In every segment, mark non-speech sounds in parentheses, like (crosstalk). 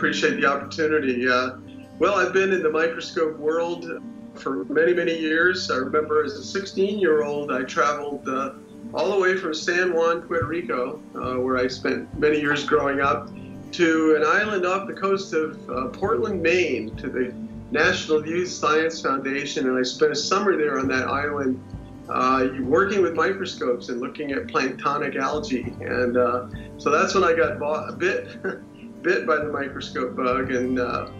appreciate the opportunity. Uh, well, I've been in the microscope world for many, many years. I remember as a 16 year old, I traveled uh, all the way from San Juan, Puerto Rico, uh, where I spent many years growing up, to an island off the coast of uh, Portland, Maine, to the National Youth Science Foundation. And I spent a summer there on that island. Uh, working with microscopes and looking at planktonic algae, and uh, so that's when I got bought, a bit (laughs) bit by the microscope bug. And uh,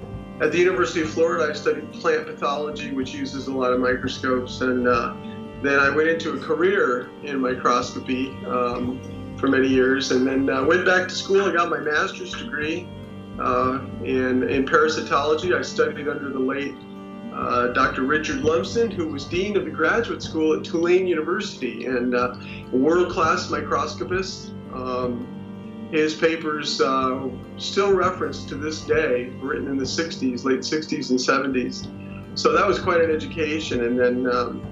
at the University of Florida, I studied plant pathology, which uses a lot of microscopes. And uh, then I went into a career in microscopy um, for many years, and then uh, went back to school and got my master's degree uh, in, in parasitology. I studied under the late uh, Dr. Richard Lumsden, who was dean of the graduate school at Tulane University and uh, a world-class microscopist. Um, his papers uh, still referenced to this day, written in the 60s, late 60s and 70s. So that was quite an education. And then, um,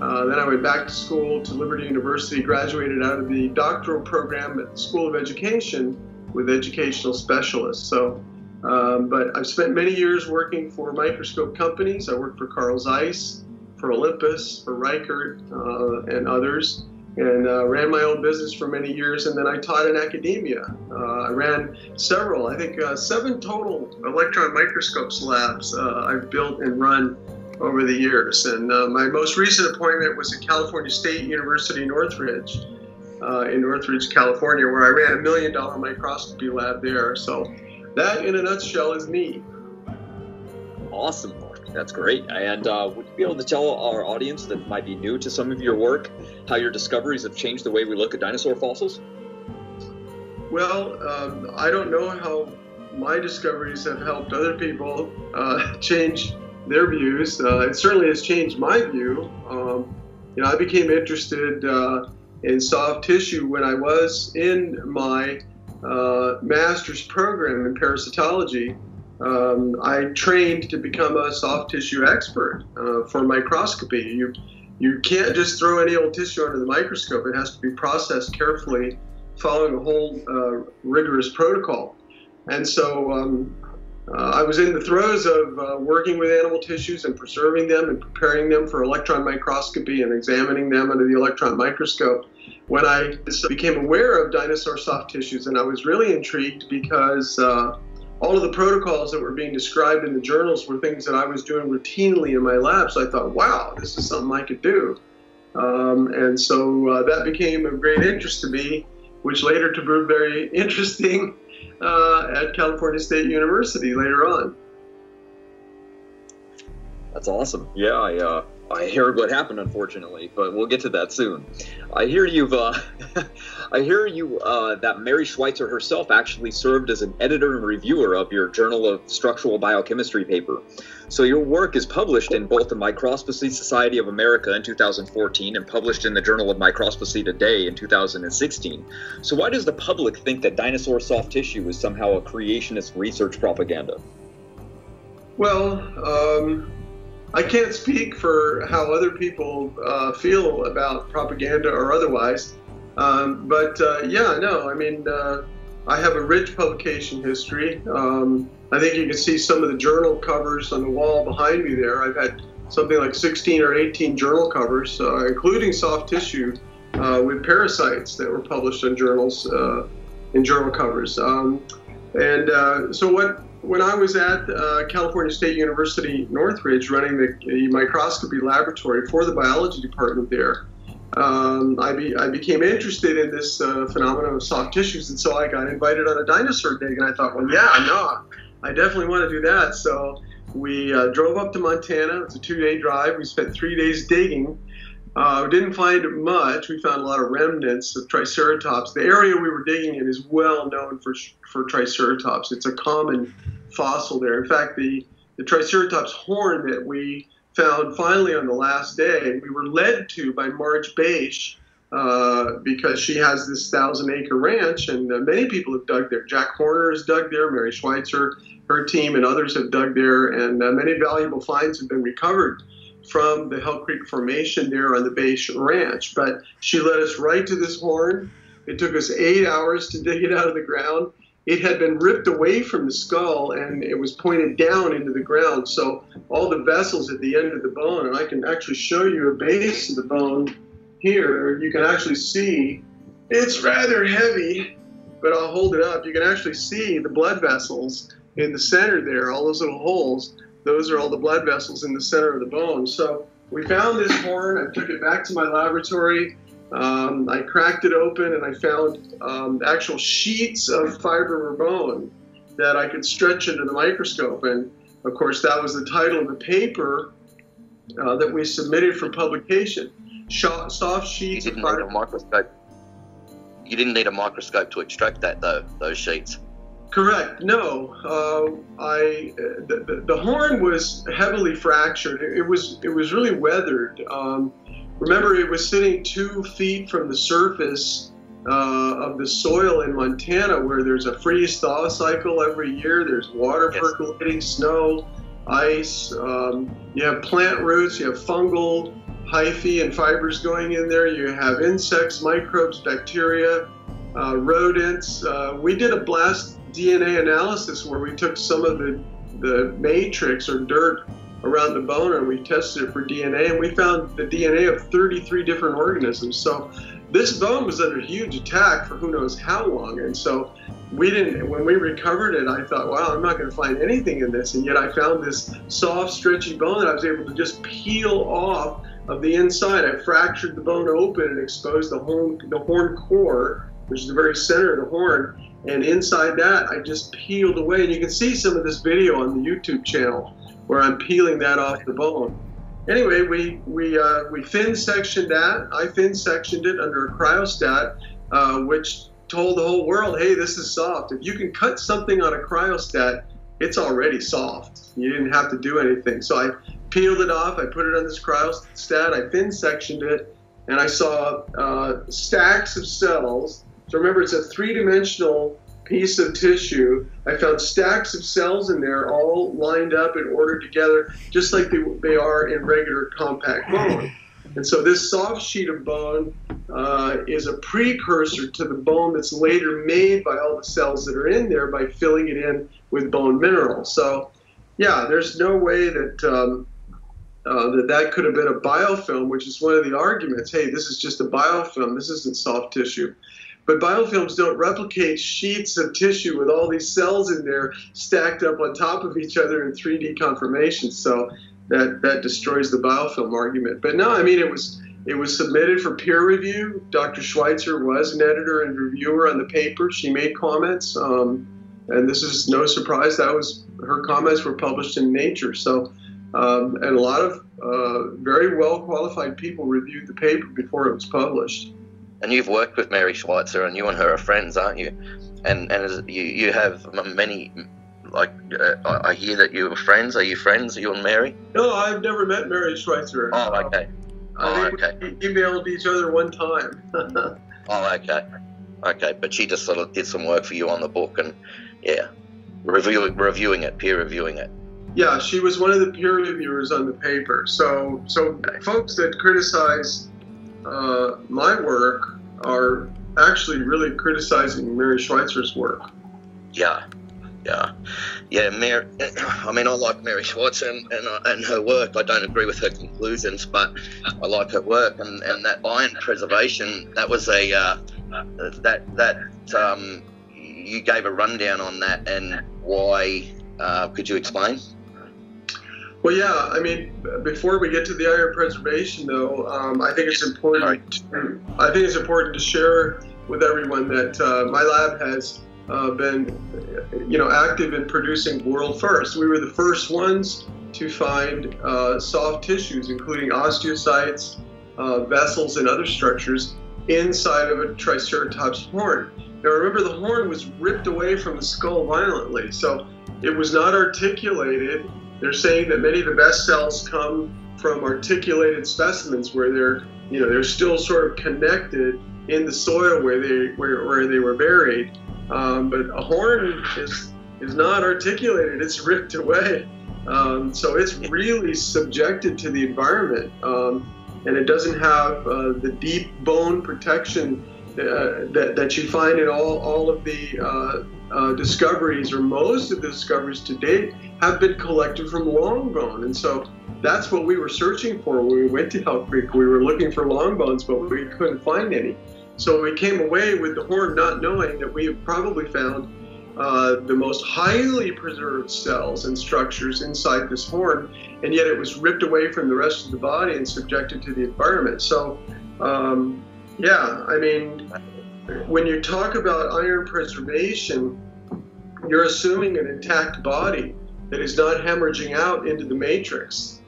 uh, then I went back to school to Liberty University, graduated out of the doctoral program at the School of Education with educational specialists. So, um, but I've spent many years working for microscope companies. I worked for Carl Zeiss, for Olympus, for Reichert, uh, and others and uh, ran my own business for many years. And then I taught in academia. Uh, I ran several, I think uh, seven total electron microscopes labs uh, I've built and run over the years. And uh, my most recent appointment was at California State University Northridge uh, in Northridge, California, where I ran a million dollar microscopy lab there. So that, in a nutshell, is me. Awesome. That's great. And uh, would you be able to tell our audience that might be new to some of your work how your discoveries have changed the way we look at dinosaur fossils? Well, um, I don't know how my discoveries have helped other people uh, (laughs) change their views. Uh, it certainly has changed my view. Um, you know, I became interested uh, in soft tissue when I was in my uh, master's program in parasitology um, I trained to become a soft tissue expert uh, for microscopy. You you can't just throw any old tissue under the microscope. It has to be processed carefully, following a whole uh, rigorous protocol. And so um, uh, I was in the throes of uh, working with animal tissues and preserving them and preparing them for electron microscopy and examining them under the electron microscope when I became aware of dinosaur soft tissues. And I was really intrigued because uh, all of the protocols that were being described in the journals were things that I was doing routinely in my lab. So I thought, wow, this is something I could do. Um, and so uh, that became of great interest to me, which later to prove very (laughs) interesting uh, at California State University later on. That's awesome. Yeah, I, uh, I heard what happened, unfortunately, but we'll get to that soon. I hear you've, uh, (laughs) I hear you uh, that Mary Schweitzer herself actually served as an editor and reviewer of your Journal of Structural Biochemistry paper. So your work is published in both the Microscopy Society of America in 2014 and published in the Journal of Microscopy Today in 2016. So why does the public think that dinosaur soft tissue is somehow a creationist research propaganda? Well, um I can't speak for how other people uh, feel about propaganda or otherwise, um, but uh, yeah, no, I mean, uh, I have a rich publication history. Um, I think you can see some of the journal covers on the wall behind me there. I've had something like 16 or 18 journal covers, uh, including soft tissue uh, with parasites that were published in journals uh, in journal covers. Um, and so what when I was at uh, California State University Northridge running the, the, microscopy laboratory for the biology department there, um, I, be, I, became interested in this uh, phenomenon of soft tissues, and so I got invited on a dinosaur dig, and I thought, well, yeah, no, I definitely want to do that. So we uh, drove up to Montana. It's a two-day drive. We spent three days digging. Uh, we didn't find much. We found a lot of remnants of Triceratops. The area we were digging in is well known for for Triceratops. It's a common fossil there. In fact, the, the Triceratops horn that we found finally on the last day, we were led to by Marge Bache uh, because she has this thousand acre ranch, and uh, many people have dug there. Jack Horner has dug there, Mary Schweitzer, her team, and others have dug there, and uh, many valuable finds have been recovered from the Hell Creek Formation there on the Bache Ranch. But she led us right to this horn. It took us eight hours to dig it out of the ground it had been ripped away from the skull and it was pointed down into the ground. So all the vessels at the end of the bone, and I can actually show you a base of the bone here. You can actually see it's rather heavy, but I'll hold it up. You can actually see the blood vessels in the center there, all those little holes. Those are all the blood vessels in the center of the bone. So we found this horn. I took it back to my laboratory. Um, I cracked it open and I found um, actual sheets of fiber or bone that I could stretch into the microscope. And of course, that was the title of the paper uh, that we submitted for publication. soft sheets you didn't of fiber. Need a microscope. You didn't need a microscope to extract that, though. Those sheets. Correct. No, uh, I the, the, horn was heavily fractured. It, was it was really weathered. Um, remember, it was sitting two feet from the surface uh, of the soil in Montana, where there's a freeze thaw cycle every year. There's water yes. percolating, snow, ice. Um, you have plant roots. You have fungal hyphae and fibers going in there. You have insects, microbes, bacteria. Uh, rodents. Uh, we did a blast DNA analysis where we took some of the, the matrix or dirt around the bone and we tested it for DNA and we found the DNA of 33 different organisms. So this bone was under huge attack for who knows how long. And so we didn't, when we recovered it, I thought, wow, I'm not going to find anything in this. And yet I found this soft, stretchy bone that I was able to just peel off of the inside. I fractured the bone open and exposed the the horn core, which is the very center of the horn. And inside that, I just peeled away. And you can see some of this video on the YouTube channel where I'm peeling that off the bone. Anyway, we we uh, we thin sectioned that. I thin sectioned it under a cryostat, uh, which told the whole world, hey, this is soft. If you can cut something on a cryostat, it's already soft. You didn't have to do anything. So I peeled it off. I put it on this cryostat. I thin sectioned it, and I saw uh, stacks of cells so remember, it's a three-dimensional piece of tissue. I found stacks of cells in there, all lined up and ordered together, just like they, they are in regular compact bone. And so this soft sheet of bone uh, is a precursor to the bone that's later made by all the cells that are in there by filling it in with bone mineral. So, yeah, there's no way that um, uh, that that could have been a biofilm, which is one of the arguments. Hey, this is just a biofilm. This isn't soft tissue. But biofilms don't replicate sheets of tissue with all these cells in there stacked up on top of each other in 3D conformation. So that that destroys the biofilm argument. But no, I mean it was it was submitted for peer review. Dr. Schweitzer was an editor and reviewer on the paper. She made comments, um, and this is no surprise. That was her comments were published in Nature. So, um, and a lot of uh, very well qualified people reviewed the paper before it was published and you've worked with Mary Schweitzer, and you and her are friends, aren't you? And and you you have many. Like uh, I hear that you are friends. Are you friends? Are you and Mary? No, I've never met Mary Schweitzer. Oh, okay. Oh, okay. We emailed each other one time. (laughs) oh, okay. Okay, but she just sort of did some work for you on the book, and yeah, reviewing reviewing it, peer reviewing it. Yeah, she was one of the peer reviewers on the paper. So, so okay. folks that criticize uh, my work are actually really criticizing Mary Schweitzer's work. Yeah, yeah, yeah. Mary, I mean, I like Mary Schweitzer and, and, uh, and, her work. I don't agree with her conclusions, but I like her work. And, and that iron preservation, that was a uh, that that um, you gave a rundown on that and why. Uh, could you explain? Well, yeah. I mean, before we get to the iron preservation, though, um, I think it's important. To, I think it's important to share with everyone that uh, my lab has uh, been, you know, active in producing world first. We were the first ones to find uh, soft tissues, including osteocytes, uh, vessels, and other structures inside of a Triceratops horn. Now, remember, the horn was ripped away from the skull violently, so it was not articulated they're saying that many of the best cells come from articulated specimens where they're, you know, they're still sort of connected in the soil where they where, where they were buried. Um, but a horn is is not articulated; it's ripped away. Um, so it's really subjected to the environment, um, and it doesn't have uh, the deep bone protection uh, that, that you find in all, all of the uh, uh, discoveries, or most of the discoveries to date, have been collected from long bone. And so that's what we were searching for when we went to Hell Creek. We were looking for long bones, but we couldn't find any. So we came away with the horn not knowing that we probably found uh, the most highly preserved cells and structures inside this horn, and yet it was ripped away from the rest of the body and subjected to the environment. So, um, yeah, I mean, when you talk about iron preservation, you're assuming an intact body that is not hemorrhaging out into the matrix.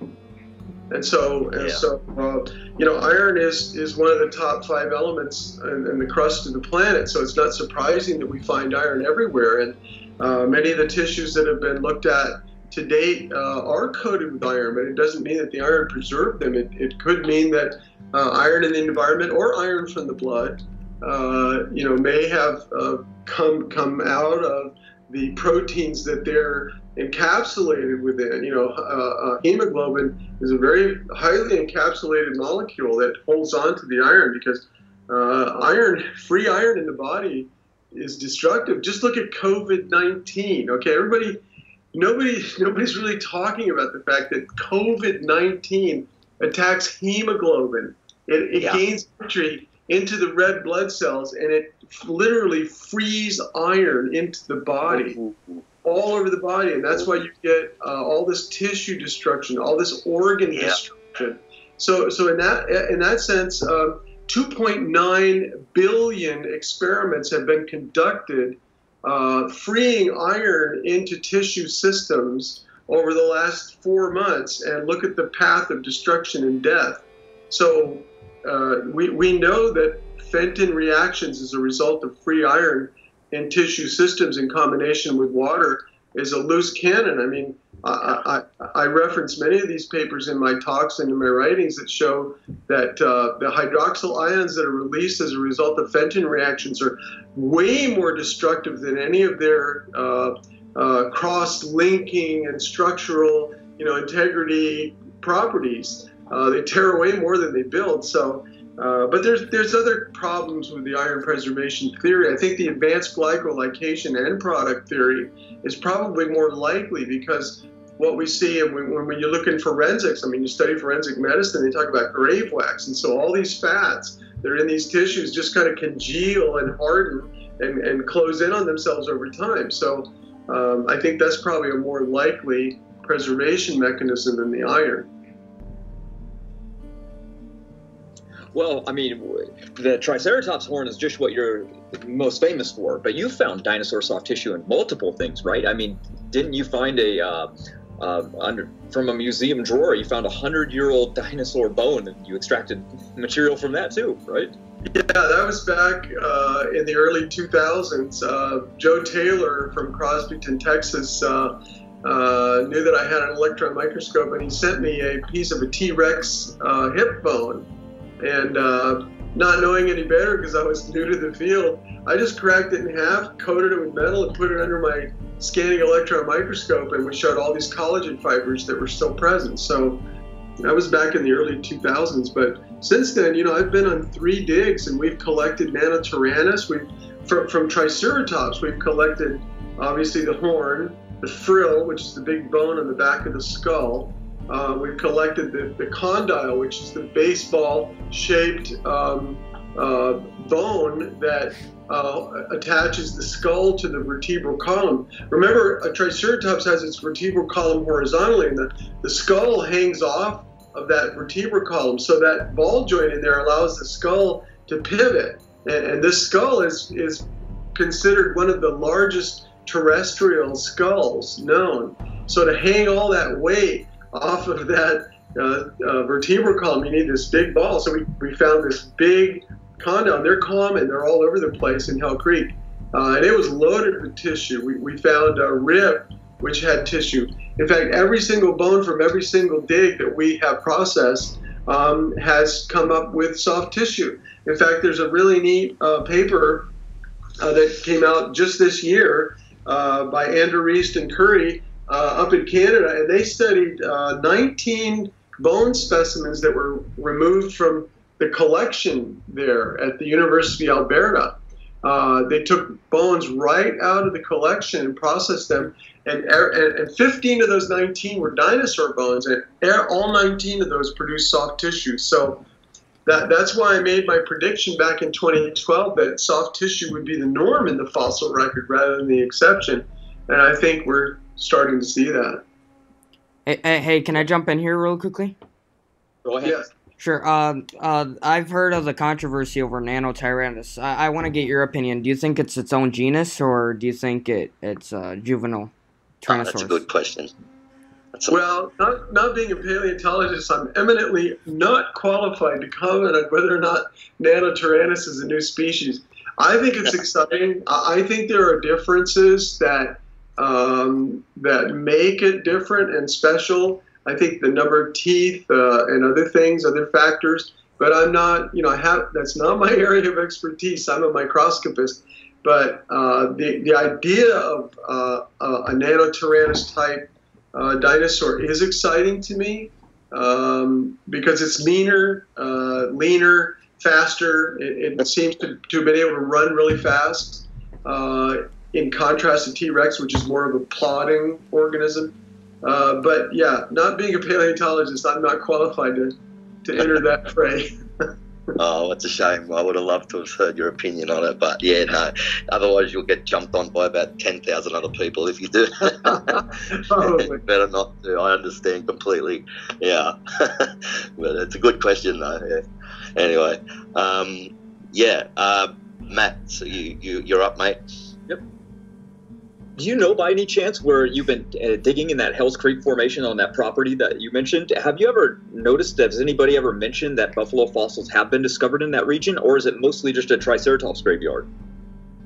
And so, and yeah. so, uh, you know, iron is is one of the top five elements in, in, the crust of the planet. So it's not surprising that we find iron everywhere. And uh, many of the tissues that have been looked at to date uh, are coated with iron, but it doesn't mean that the iron preserved them. It, it could mean that uh, iron in the environment or iron from the blood, uh, you know, may have uh, come come out of the proteins that they're encapsulated within. You know, uh, uh, hemoglobin is a very highly encapsulated molecule that holds on to the iron because uh, iron, free iron in the body, is destructive. Just look at COVID-19. Okay, everybody, nobody, nobody's really talking about the fact that COVID-19 attacks hemoglobin. It, it yeah. gains entry into the red blood cells and it literally frees iron into the body. Mm-hmm all over the body, and that's why you get uh, all this tissue destruction, all this organ yeah. destruction. So, so in that in that sense, uh, 2.9 billion experiments have been conducted uh, freeing iron into tissue systems over the last four months, and look at the path of destruction and death. So, uh, we we know that Fenton reactions as a result of free iron in tissue systems in combination with water is a loose cannon. I mean, I, I, I, reference many of these papers in my talks and in my writings that show that uh, the hydroxyl ions that are released as a result of Fenton reactions are way more destructive than any of their uh, uh, cross-linking and structural, you know, integrity properties. Uh, they tear away more than they build. So uh, but there's there's other problems with the iron preservation theory. I think the advanced glycation end product theory is probably more likely because what we see when, when you look in forensics, I mean, you study forensic medicine, they talk about grave wax, and so all these fats that are in these tissues just kind of congeal and harden and, and close in on themselves over time. So um, I think that's probably a more likely preservation mechanism than the iron. Well, I mean, the Triceratops horn is just what you're most famous for, but you found dinosaur soft tissue in multiple things, right? I mean, didn't you find a uh, uh, under, from a museum drawer? You found a hundred-year-old dinosaur bone, and you extracted material from that too, right? Yeah, that was back uh, in the early 2000s. Uh, Joe Taylor from Crosbyton, Texas. Uh, uh, knew that I had an electron microscope, and he sent me a piece of a T-Rex hip bone and uh, not knowing any better because I was new to the field, I just cracked it in half, coated it with metal, and put it under my scanning electron microscope, and we showed all these collagen fibers that were still present. So that was back in the early 2000s. But since then, you know, I've been on three digs, and we've collected Nanotyrannus. We've from, from Triceratops, we've collected obviously the horn, the frill, which is the big bone on the back of the skull. Uh, we've collected the, the, condyle, which is the baseball shaped um, uh, bone that uh, attaches the skull to the vertebral column. Remember, a Triceratops has its vertebral column horizontally, and the, the skull hangs off of that vertebral column. So that ball joint in there allows the skull to pivot. And, and this skull is, is considered one of the largest terrestrial skulls known. So to hang all that weight off of that uh, uh, vertebral column, you need this big ball. So we, we found this big condyle. They're common. They're all over the place in Hell Creek. Uh, and it was loaded with tissue. We, we found a rib which had tissue. In fact, every single bone from every single dig that we have processed um, has come up with soft tissue. In fact, there's a really neat uh, paper uh, that came out just this year uh, by Andrew Reist and Curry up in Canada, and they studied uh, 19 bone specimens that were removed from the collection there at the University of Alberta. Uh, they took bones right out of the collection and processed them, and, and 15 of those 19 were dinosaur bones, and all 19 of those produced soft tissue. So that, that's why I made my prediction back in 2012 that soft tissue would be the norm in the fossil record rather than the exception, and I think we're starting to see that. Hey, hey can I jump in here real quickly? Go ahead. Yes. Sure. Uh, uh, I've heard of the controversy over Nanotyrannus. I, I want to get your opinion. Do you think it's its own genus, or do you think it it's a juvenile Tyrannosaurus? Oh, that's a good question. A- well, not, not being a paleontologist, I'm eminently not qualified to comment on whether or not Nanotyrannus is a new species. I think it's (laughs) exciting. I think there are differences that um, that make it different and special. I think the number of teeth uh, and other things, other factors. But I'm not, you know, I have that's not my (laughs) area of expertise. I'm a microscopist. But uh, the the idea of uh, a nanotyrannus type uh, dinosaur is exciting to me um, because it's meaner, uh, leaner, faster. It, it seems to, to have been able to run really fast. In contrast to T Rex, which is more of a plodding organism. Uh, but yeah, not being a paleontologist, I'm not qualified to, to enter (laughs) that fray. (laughs) oh, it's a shame. I would have loved to have heard your opinion on it, but yeah, no. Otherwise, you'll get jumped on by about ten thousand other people if you do. (laughs) Better not do. I understand completely. Yeah, but it's a good question though. Yeah. Anyway, um, yeah, uh, Matt, so you, you you're up, mate. Do you know by any chance where you've been uh, digging in that Hell's Creek formation on that property that you mentioned? Have you ever noticed? Has anybody ever mentioned that buffalo fossils have been discovered in that region, or is it mostly just a Triceratops graveyard?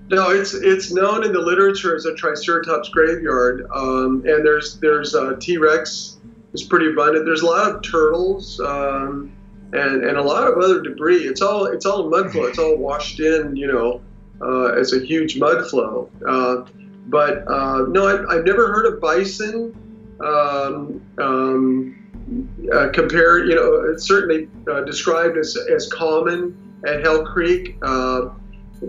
No, it's it's known in the literature as a Triceratops graveyard, um, and there's there's uh, T Rex is pretty abundant. There's a lot of turtles um, and and a lot of other debris. It's all it's all mud flow. It's all washed in, you know, uh, as a huge mud flow. Uh, but uh, no, I've, I've, never heard of bison um, um, uh, compared. You know, it's certainly uh, described as, as common at Hell Creek. Uh,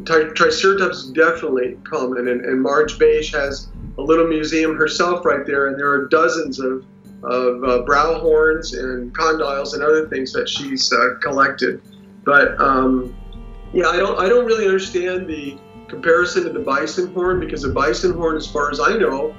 Triceratops is definitely common, and, and Marge Bache has a little museum herself right there, and there are dozens of of uh, brow horns and condyles and other things that she's uh, collected. But um, yeah, I don't I don't really understand the comparison to the bison horn because the bison horn, as far as I know,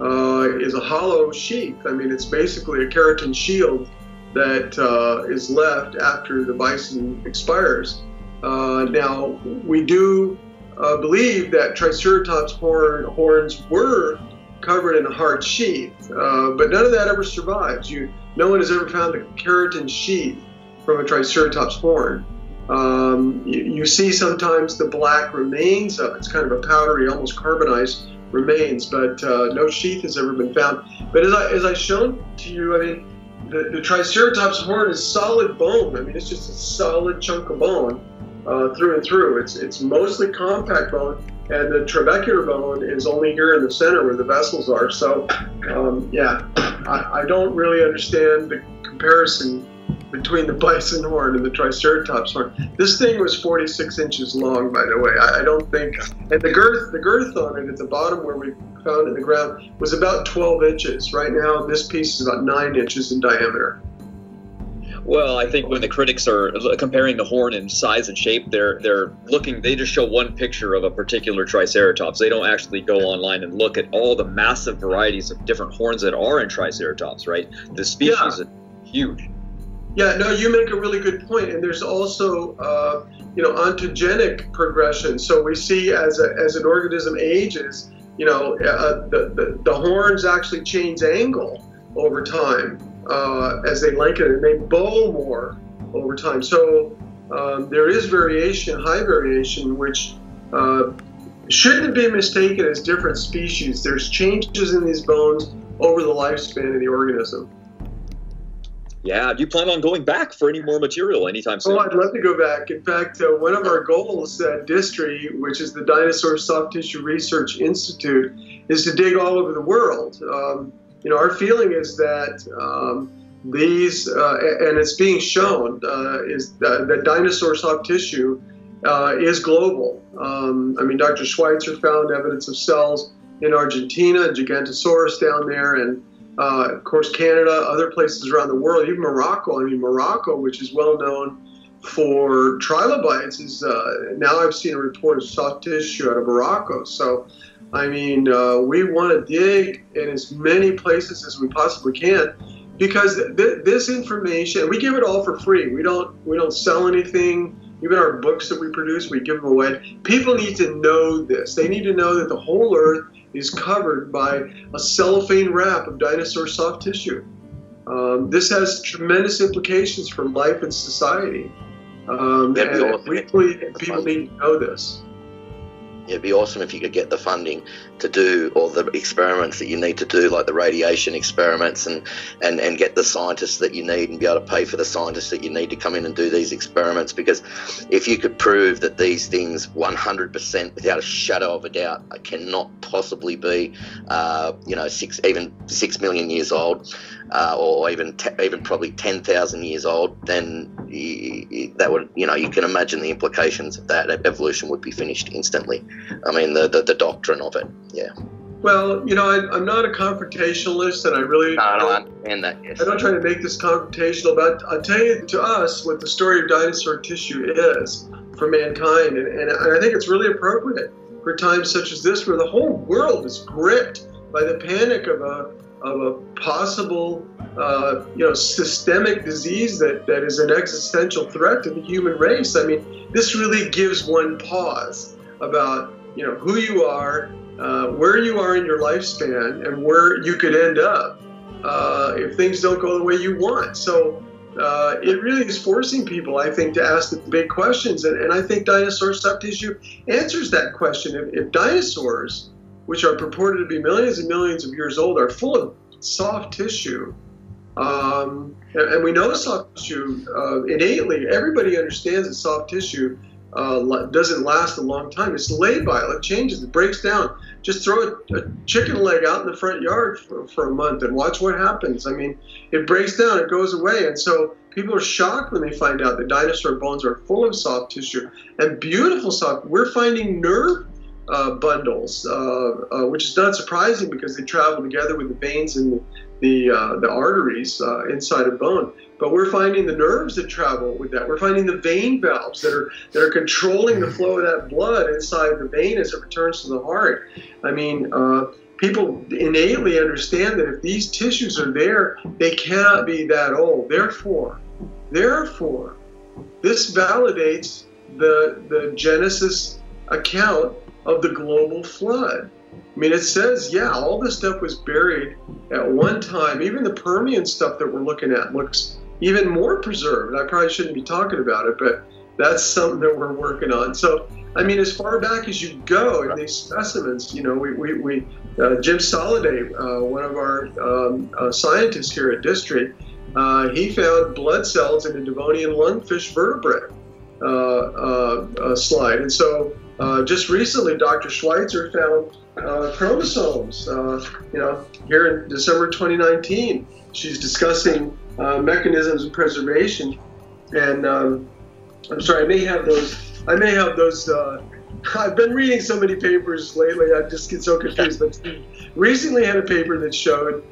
uh, is a hollow sheath. I mean, it's basically a keratin shield that uh, is left after the bison expires. Uh, now, we do uh, believe that Triceratops horn, horns were covered in a hard sheath, uh, but none of that ever survives. You, no one has ever found the keratin sheath from a Triceratops horn. Um, you, you, see sometimes the black remains of it. It's kind of a powdery, almost carbonized remains, but uh, no sheath has ever been found. But as I as I shown to you, I mean, the, the Triceratops horn is solid bone. I mean, it's just a solid chunk of bone uh, through and through. It's it's mostly compact bone, and the trabecular bone is only here in the center where the vessels are. So, um, yeah, I, I don't really understand the comparison between the bison horn and the triceratops horn. This thing was 46 inches long, by the way. I, I, don't think, and the girth, the girth on it at the bottom where we found it in the ground was about 12 inches. Right now, this piece is about nine inches in diameter. Well, I think when the critics are comparing the horn in size and shape, they're they're looking. They just show one picture of a particular Triceratops. They don't actually go online and look at all the massive varieties of different horns that are in Triceratops. Right? The species yeah. is huge. Yeah, no, you make a really good point, and there's also uh, you know ontogenic progression. So we see as a, as an organism ages, you know, uh, the, the, the horns actually change angle over time uh, as they lengthen and they bow more over time. So um, there is variation, high variation, which uh, shouldn't be mistaken as different species. There's changes in these bones over the lifespan of the organism. Yeah. Do you plan on going back for any more material anytime soon? Oh, I'd love to go back. In fact, uh, one of our goals at DISTRI, which is the Dinosaur Soft Tissue Research Institute, is to dig all over the world. Um, you know, our feeling is that um, these, uh, and it's being shown, uh, is that, that, dinosaur soft tissue uh, is global. Um, I mean, Dr. Schweitzer found evidence of cells in Argentina, Gigantosaurus down there, and uh, of course Canada, other places around the world, even Morocco. I mean, Morocco, which is well known for trilobites, is uh, now I've seen a report of soft tissue out of Morocco. So, I mean, uh, we want to dig in as many places as we possibly can because th- this information we give it all for free. We don't we don't sell anything. Even our books that we produce, we give them away. People need to know this. They need to know that the whole Earth is covered by a cellophane wrap of dinosaur soft tissue. Um, this has tremendous implications for life and society. Um, and we believe people need to know this. It'd be awesome if you could get the funding to do all the experiments that you need to do, like the radiation experiments, and, and, and get the scientists that you need and be able to pay for the scientists that you need to come in and do these experiments. Because if you could prove that these things 100% without a shadow of a doubt cannot possibly be, uh, you know, six even six million years old, uh, or even te- even probably 10,000 years old, then you, that would, you know, you can imagine the implications of that. Evolution would be finished instantly. I mean, the, the, the doctrine of it, yeah. Well, you know, I, am not a confrontationalist, and I really no, I understand that. Yes. I don't try to make this confrontational, but I'll tell you to us what the story of dinosaur tissue is for mankind, and, and I think it's really appropriate for times such as this, where the whole world is gripped by the panic of a of a possible, uh, you know, systemic disease that, that is an existential threat to the human race. I mean, this really gives one pause about, you know, who you are, uh, where you are in your lifespan, and where you could end up uh, if things don't go the way you want. So uh, it really is forcing people, I think, to ask the big questions. And, and I think dinosaur soft tissue answers that question. If, if dinosaurs which are purported to be millions and millions of years old, are full of soft tissue. Um, and, and, we know soft tissue uh, innately. Everybody understands that soft tissue uh, doesn't last a long time. It's labile. It changes. It breaks down. Just throw a, a, chicken leg out in the front yard for, for a month and watch what happens. I mean, it breaks down. It goes away. And so people are shocked when they find out that dinosaur bones are full of soft tissue and beautiful soft. We're finding nerve uh, bundles, uh, uh, which is not surprising because they travel together with the veins and the the, uh, the arteries uh, inside a bone. But we're finding the nerves that travel with that. We're finding the vein valves that are that are controlling the flow of that blood inside the vein as it returns to the heart. I mean, uh, people innately understand that if these tissues are there, they cannot be that old. Therefore, therefore, this validates the the Genesis account of the global flood. I mean, it says, yeah, all this stuff was buried at one time. Even the Permian stuff that we're looking at looks even more preserved. I probably shouldn't be talking about it, but that's something that we're working on. So, I mean, as far back as you go in these specimens, you know, we, we, we uh, Jim Solliday, uh, one of our um, uh, scientists here at DISTRI, uh, he found blood cells in a Devonian lungfish vertebrate uh, uh, slide. And so just recently, Dr. Schweitzer found chromosomes. You know, here in December 2019, she's discussing uh, mechanisms of preservation. And um, I'm sorry, I may have those. I may have those. Uh, (laughs) I've been reading so many papers lately. I just get so confused. But recently, had a paper that showed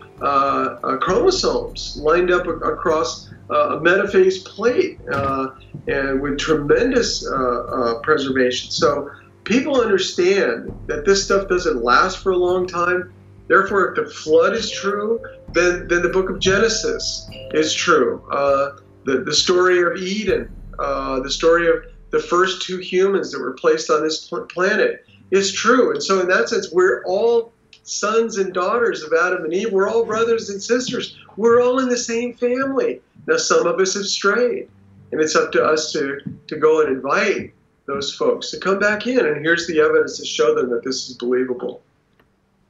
chromosomes lined up across a metaphase plate uh, and with tremendous uh, uh, preservation. So people understand that this stuff doesn't last for a long time. Therefore, if the flood is true, then, then the book of Genesis is true. Uh, the, the story of Eden, uh, the story of the first two humans that were placed on this planet is true. And so, in that sense, we're all sons and daughters of Adam and Eve. We're all brothers and sisters. We're all in the same family. Now, some of us have strayed, and it's up to us to, to go and invite those folks to come back in, and here's the evidence to show them that this is believable.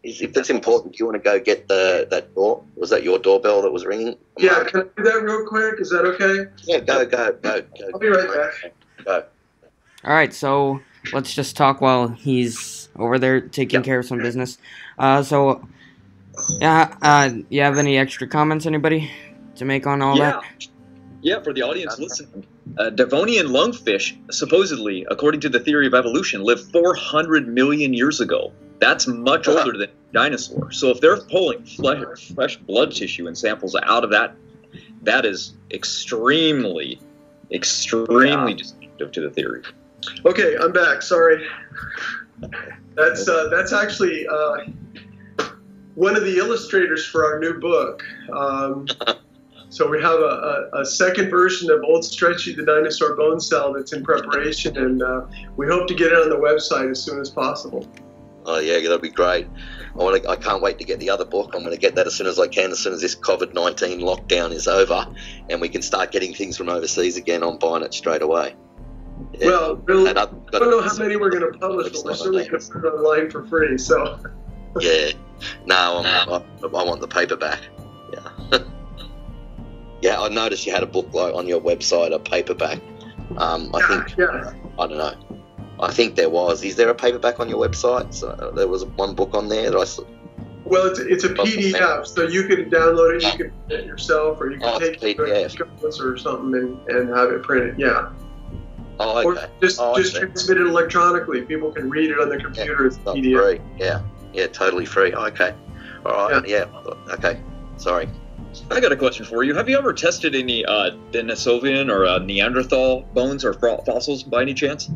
If that's important, do you want to go get the that door? Was that your doorbell that was ringing? Yeah, can I do that real quick? Is that okay? Yeah, go, go, go, go. I'll be right back. Go. All right, so let's just talk while he's over there taking yep. care of some business. Uh, so, yeah, uh, you have any extra comments, anybody, to make on all yeah. that? Yeah, for the audience listening, uh, Devonian lungfish, supposedly, according to the theory of evolution, lived 400 million years ago. That's much older than dinosaurs. So if they're pulling flesh, fresh blood tissue and samples out of that, that is extremely, extremely Yeah. destructive to the theory. Okay, I'm back. Sorry. That's uh, that's actually uh, one of the illustrators for our new book. Um, so we have a, a, a second version of Old Stretchy the Dinosaur Bone Cell that's in preparation, and uh, we hope to get it on the website as soon as possible. Oh yeah, that'd be great. I want to. I can't wait to get the other book. I'm going to get that as soon as I can, as soon as this COVID nineteen lockdown is over, and we can start getting things from overseas again. I'm buying it straight away. Yeah. Well, I don't know how many we're going to publish, but we're certainly going to put it online for free. So (laughs) Yeah. No, I'm, I, I want the paperback. Yeah. (laughs) yeah, I noticed you had a book like on your website, a paperback. Um, I think yeah, I don't know. I think there was. Is there a paperback on your website? So uh, there was one book on there that I saw. well, it's, it's a PDF, so you can download it, you can print it yourself, or you can Oh, take it PDF. to Scopus or something and, and have it printed. Yeah. Oh, Or okay. just Oh, I just see. transmit it electronically. People can read it on their computer as a Not PDF. free. Yeah. Yeah, totally free. Okay. All right. Yeah. Okay. Sorry. I got a question for you. Have you ever tested any uh, Denisovian or uh, Neanderthal bones or fossils by any chance?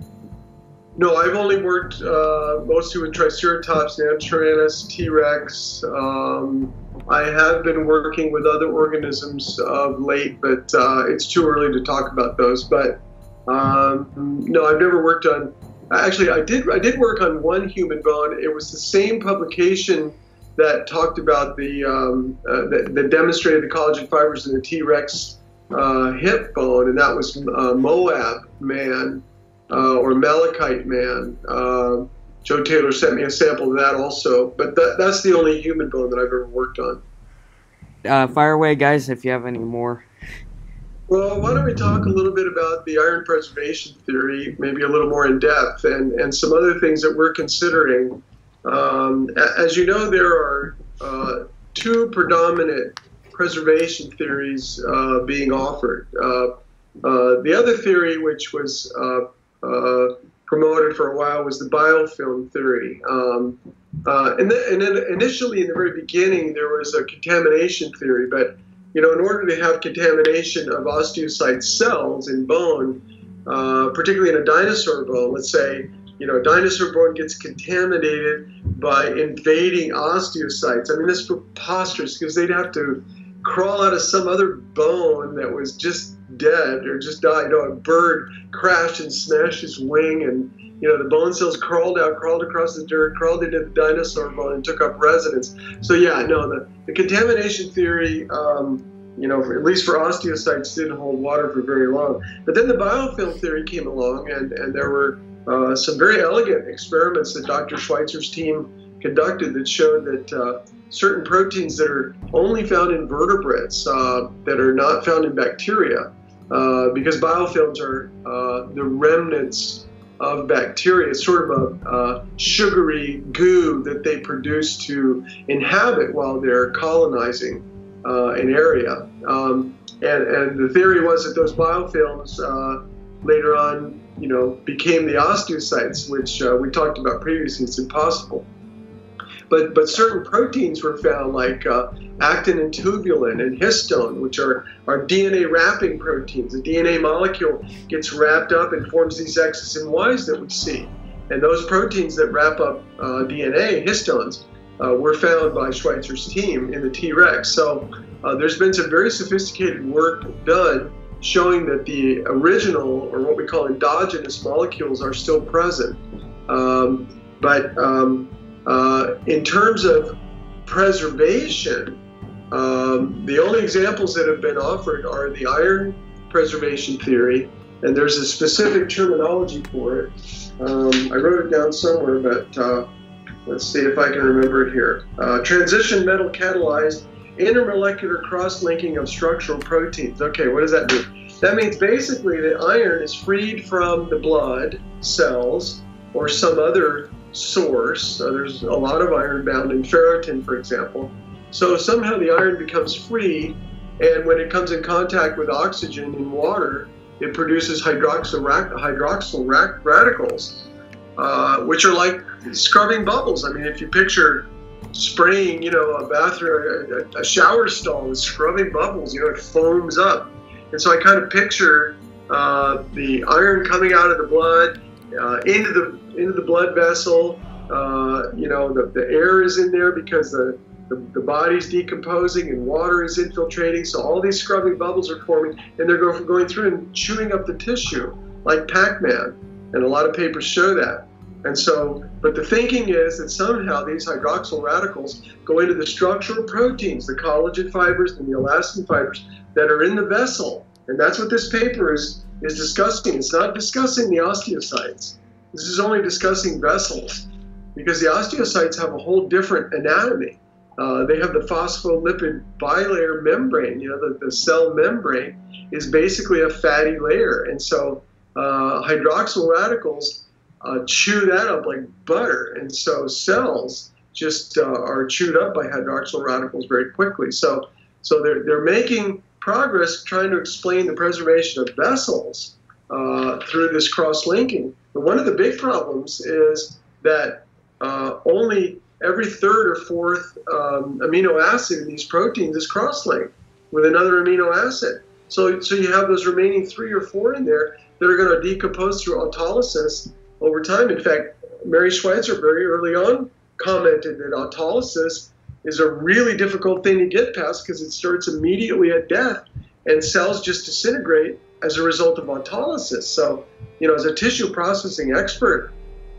No, I've only worked uh, mostly with Triceratops, Neanderthals, T-Rex. Um, I have been working with other organisms of late, but uh, it's too early to talk about those. But um, no, I've never worked on. Actually, I did. I did work on one human bone. It was the same publication that talked about the um, uh, that, that demonstrated the collagen fibers in the T-Rex uh, hip bone, and that was uh, Moab man uh, or Malachite Man. Uh, Joe Taylor sent me a sample of that also, but that, that's the only human bone that I've ever worked on. Uh, fire away, guys, if you have any more. Well, why don't we talk a little bit about the iron preservation theory, maybe a little more in depth, and, and some other things that we're considering. Um, as you know, there are uh, two predominant preservation theories uh, being offered. Uh, uh, the other theory, which was uh, promoted for a while, was the biofilm theory. Um, uh, and, then, and then initially, in the very beginning, there was a contamination theory, but you know, in order to have contamination of osteocyte cells in bone, uh, particularly in a dinosaur bone, let's say, you know, a dinosaur bone gets contaminated by invading osteocytes. I mean, that's preposterous because they'd have to crawl out of some other bone that was just dead or just died. You know, a bird crashed and smashed his wing, and you know, the bone cells crawled out, crawled across the dirt, crawled into the dinosaur bone, and took up residence. So yeah, no, the, the contamination theory, um, you know, for, at least for osteocytes, didn't hold water for very long. But then the biofilm theory came along, and, and there were uh, some very elegant experiments that Dr. Schweitzer's team conducted that showed that uh, certain proteins that are only found in vertebrates, uh, that are not found in bacteria, uh, because biofilms are uh, the remnants of bacteria. It's sort of a uh, sugary goo that they produce to inhabit while they're colonizing uh, an area. Um, and, and the theory was that those biofilms uh, later on, you know, became the osteocytes, which we talked about previously. It's impossible. But, but certain proteins were found, like uh, actin and tubulin and histone, which are, are DNA wrapping proteins. The DNA molecule gets wrapped up and forms these X's and Y's that we see. And those proteins that wrap up uh, DNA, histones, uh, were found by Schweitzer's team in the T Rex. So uh, there's been some very sophisticated work done showing that the original, or what we call endogenous molecules, are still present. Um, but um, uh, in terms of preservation, um, the only examples that have been offered are the iron preservation theory, and there's a specific terminology for it. Um, I wrote it down somewhere, but uh, let's see if I can remember it here. Uh, transition metal catalyzed intermolecular cross-linking of structural proteins. Okay, what does that mean? That means basically that iron is freed from the blood cells or some other source. Uh, there's a lot of iron bound in ferritin, for example. So somehow the iron becomes free, and when it comes in contact with oxygen in water, it produces hydroxyl, hydroxyl radicals, uh, which are like scrubbing bubbles. I mean, if you picture spraying, you know, a bathroom, a, a shower stall with scrubbing bubbles, you know, it foams up. And so I kind of picture uh, the iron coming out of the blood uh, into the into the blood vessel. Uh, you know, the, the air is in there because the, the, the body's decomposing and water is infiltrating. So all these scrubbing bubbles are forming, and they're going, going through and chewing up the tissue like Pac-Man. And a lot of papers show that. And so, but the thinking is that somehow these hydroxyl radicals go into the structural proteins, the collagen fibers and the elastin fibers that are in the vessel. And that's what this paper is, is discussing. It's not discussing the osteocytes. This is only discussing vessels because the osteocytes have a whole different anatomy. Uh, they have the phospholipid bilayer membrane. You know, the, the cell membrane is basically a fatty layer. And so uh, hydroxyl radicals uh, chew that up like butter. And so cells just uh, are chewed up by hydroxyl radicals very quickly. So, so they're, they're making progress trying to explain the preservation of vessels uh, through this cross-linking. But one of the big problems is that uh, only every third or fourth um, amino acid in these proteins is cross-linked with another amino acid. So, so you have those remaining three or four in there that are going to decompose through autolysis over time. In fact, Mary Schweitzer very early on commented that autolysis is a really difficult thing to get past because it starts immediately at death and cells just disintegrate as a result of autolysis. So, you know, as a tissue processing expert,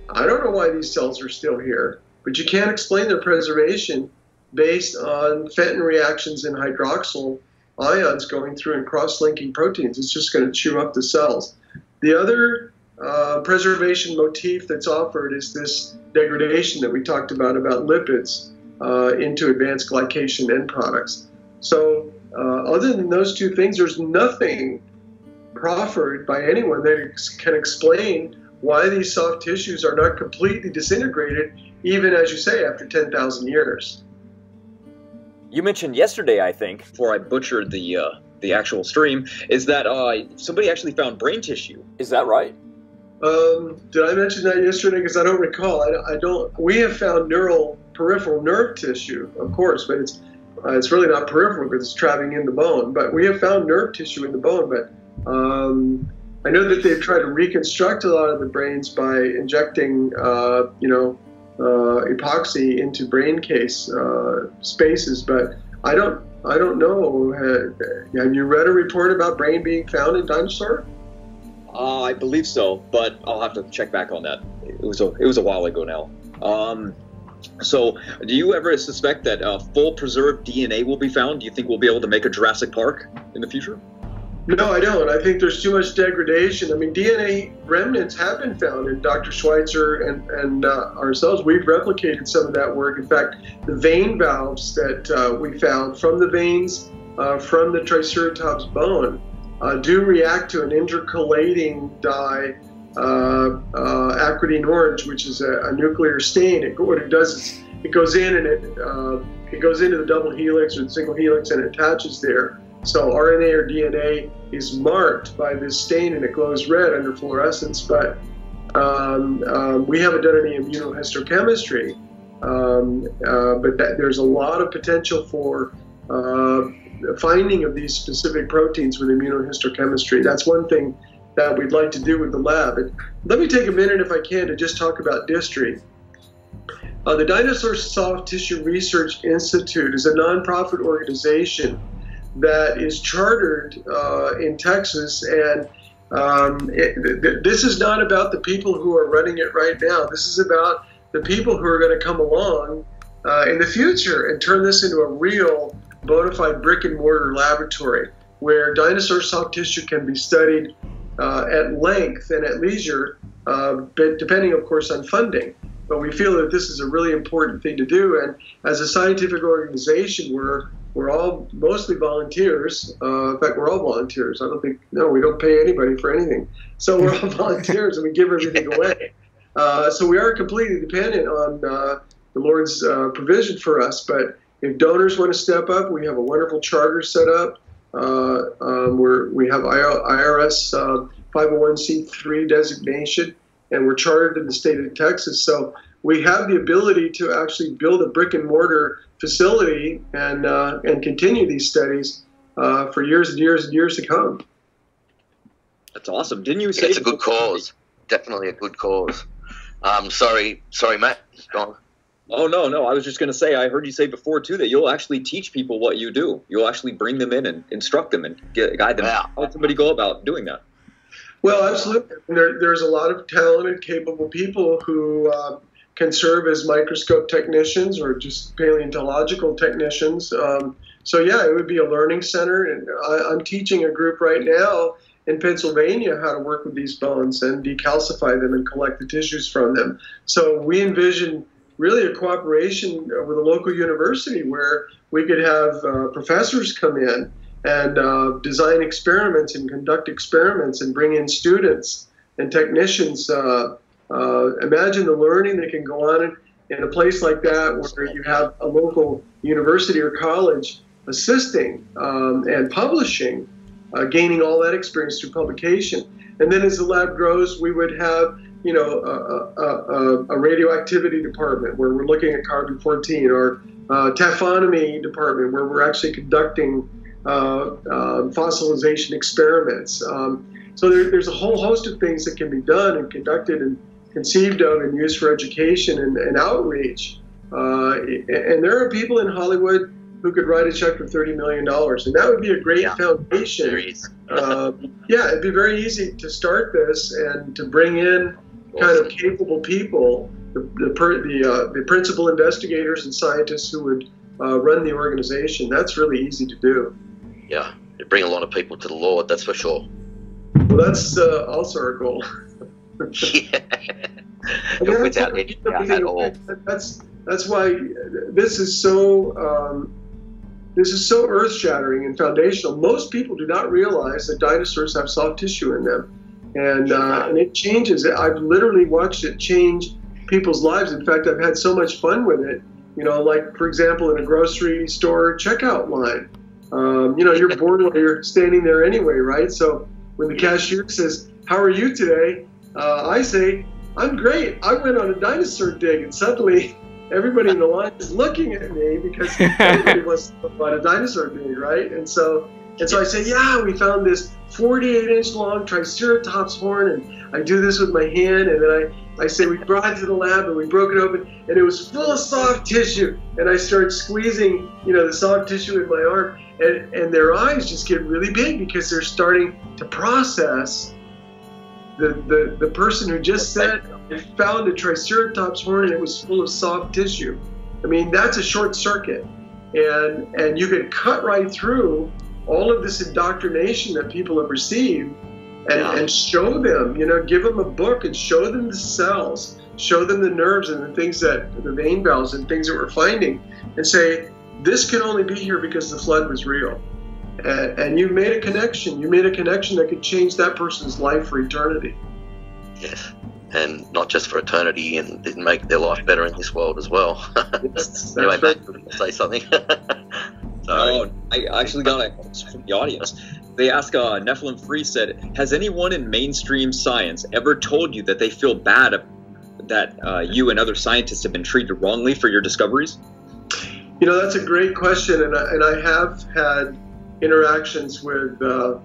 I don't know why these cells are still here, but you can't explain their preservation based on Fenton reactions in hydroxyl ions going through and cross-linking proteins. It's just going to chew up the cells. The other uh, preservation motif that's offered is this degradation that we talked about about lipids uh, into advanced glycation end products. So, uh, other than those two things, there's nothing proffered by anyone that can explain why these soft tissues are not completely disintegrated, even as you say, after 10,000 years. You mentioned yesterday, I think, before I butchered the uh, the actual stream, is that uh, somebody actually found brain tissue. Is that right? Um, did I mention that yesterday? Because I don't recall. I, I, don't. We have found neural peripheral nerve tissue, of course, but it's uh, it's really not peripheral because it's traveling in the bone. But we have found nerve tissue in the bone. But um, I know that they've tried to reconstruct a lot of the brains by injecting, uh, you know, uh, epoxy into brain case uh, spaces. But I don't. I don't know. Have you read a report about brain being found in dinosaur? Uh, I believe so, but I'll have to check back on that. It was a it was a while ago now. Um, so, do you ever suspect that uh, full preserved DNA will be found? Do you think we'll be able to make a Jurassic Park in the future? No, I don't. I think there's too much degradation. I mean, DNA remnants have been found, and Dr. Schweitzer and, and uh, ourselves, we've replicated some of that work. In fact, the vein valves that uh, we found from the veins uh, from the Triceratops bone uh, do react to an intercalating dye, uh, uh, acridine orange, which is a, a, nuclear stain. It, what it does is it goes in and it, it goes into the double helix or the single helix and it attaches there. So RNA or DNA is marked by this stain and it glows red under fluorescence, but um, um, we haven't done any immunohistochemistry. Um, uh, but that, there's a lot of potential for uh, finding of these specific proteins with immunohistochemistry. That's one thing that we'd like to do with the lab. And let me take a minute, if I can, to just talk about DISTRI. Uh, the Dinosaur Soft Tissue Research Institute is a nonprofit organization that is chartered uh, in Texas, and um, it, th- this is not about the people who are running it right now. This is about the people who are going to come along uh, in the future and turn this into a real bona fide brick and mortar laboratory where dinosaur soft tissue can be studied uh, at length and at leisure, uh, depending, of course, on funding. But we feel that this is a really important thing to do, and as a scientific organization, we're we're all mostly volunteers. Uh, in fact, we're all volunteers. I don't think no, we don't pay anybody for anything. So we're all (laughs) volunteers, and we give everything (laughs) away. Uh, so we are completely dependent on uh, the Lord's uh, provision for us, but if donors want to step up, we have a wonderful charter set up. Uh, um, we're, we have IRS uh, 501c3 designation, and we're chartered in the state of Texas. So we have the ability to actually build a brick and mortar facility and uh, and continue these studies uh, for years and years and years to come. That's awesome. Didn't you say it's a good cause? Definitely a good cause. Um, sorry, sorry, Matt. Go Oh no, no. I was just going to say. I heard you say before too that you'll actually teach people what you do. You'll actually bring them in and instruct them and get, guide them. How would somebody go about doing that? Well, absolutely. There, there's a lot of talented, capable people who uh, can serve as microscope technicians or just paleontological technicians. Um, so yeah, it would be a learning center, and I, I'm teaching a group right now in Pennsylvania how to work with these bones and decalcify them and collect the tissues from them. So we envision really a cooperation with a local university where we could have uh, professors come in and uh, design experiments and conduct experiments and bring in students and technicians. Uh, uh imagine the learning that can go on in, a place like that where you have a local university or college assisting um, and publishing uh, gaining all that experience through publication. And then as the lab grows, we would have, you know, a, a, a radioactivity department where we're looking at carbon 14 or a taphonomy department where we're actually conducting uh, uh, fossilization experiments. Um, so there, there's a whole host of things that can be done and conducted and conceived of and used for education and, and outreach. Uh, and there are people in Hollywood who could write a check for $30 million. And that would be a great yeah. foundation. uh, yeah, it'd be very easy to start this and to bring in kind of capable people, the, the, the, uh, the principal investigators and scientists who would uh, run the organization. That's really easy to do. Yeah, it'd bring a lot of people to the Lord, that's for sure. Well, that's uh, also our goal. (laughs) yeah. Without any doubt at all. That's, that's why this is so um, this is so earth shattering and foundational. Most people do not realize that dinosaurs have soft tissue in them. And, uh, and it changes. It. I've literally watched it change people's lives. In fact, I've had so much fun with it. You know, like, for example, in a grocery store checkout line. Um, you know, you're bored while you're standing there anyway, right? So when the cashier says, How are you today? Uh, I say, I'm great. I went on a dinosaur dig, and suddenly everybody in the (laughs) line is looking at me because (laughs) everybody wants to know about a dinosaur dig, right? And so, and so I say, yeah, we found this 48 inch long Triceratops horn, and I do this with my hand, and then I, I say we brought it to the lab and we broke it open, and it was full of soft tissue, and I start squeezing, you know, the soft tissue in my arm, and and their eyes just get really big because they're starting to process the, the, the person who just said I found a triceratops horn and it was full of soft tissue. I mean, that's a short circuit. And, and you can cut right through all of this indoctrination that people have received and, yeah. and show them, you know, give them a book and show them the cells, show them the nerves and the things that, the vein valves and things that we're finding, and say, this can only be here because the flood was real. And, and you made a connection. You made a connection that could change that person's life for eternity. Yes and not just for eternity, and make their life better in this world as well. (laughs) Yes, anyway, Matt, say something. (laughs) oh, I actually got a question from the audience. They ask, uh, Nephilim Free said, Has anyone in mainstream science ever told you that they feel bad that uh, you and other scientists have been treated wrongly for your discoveries? You know, that's a great question, and I, and I have had interactions with uh,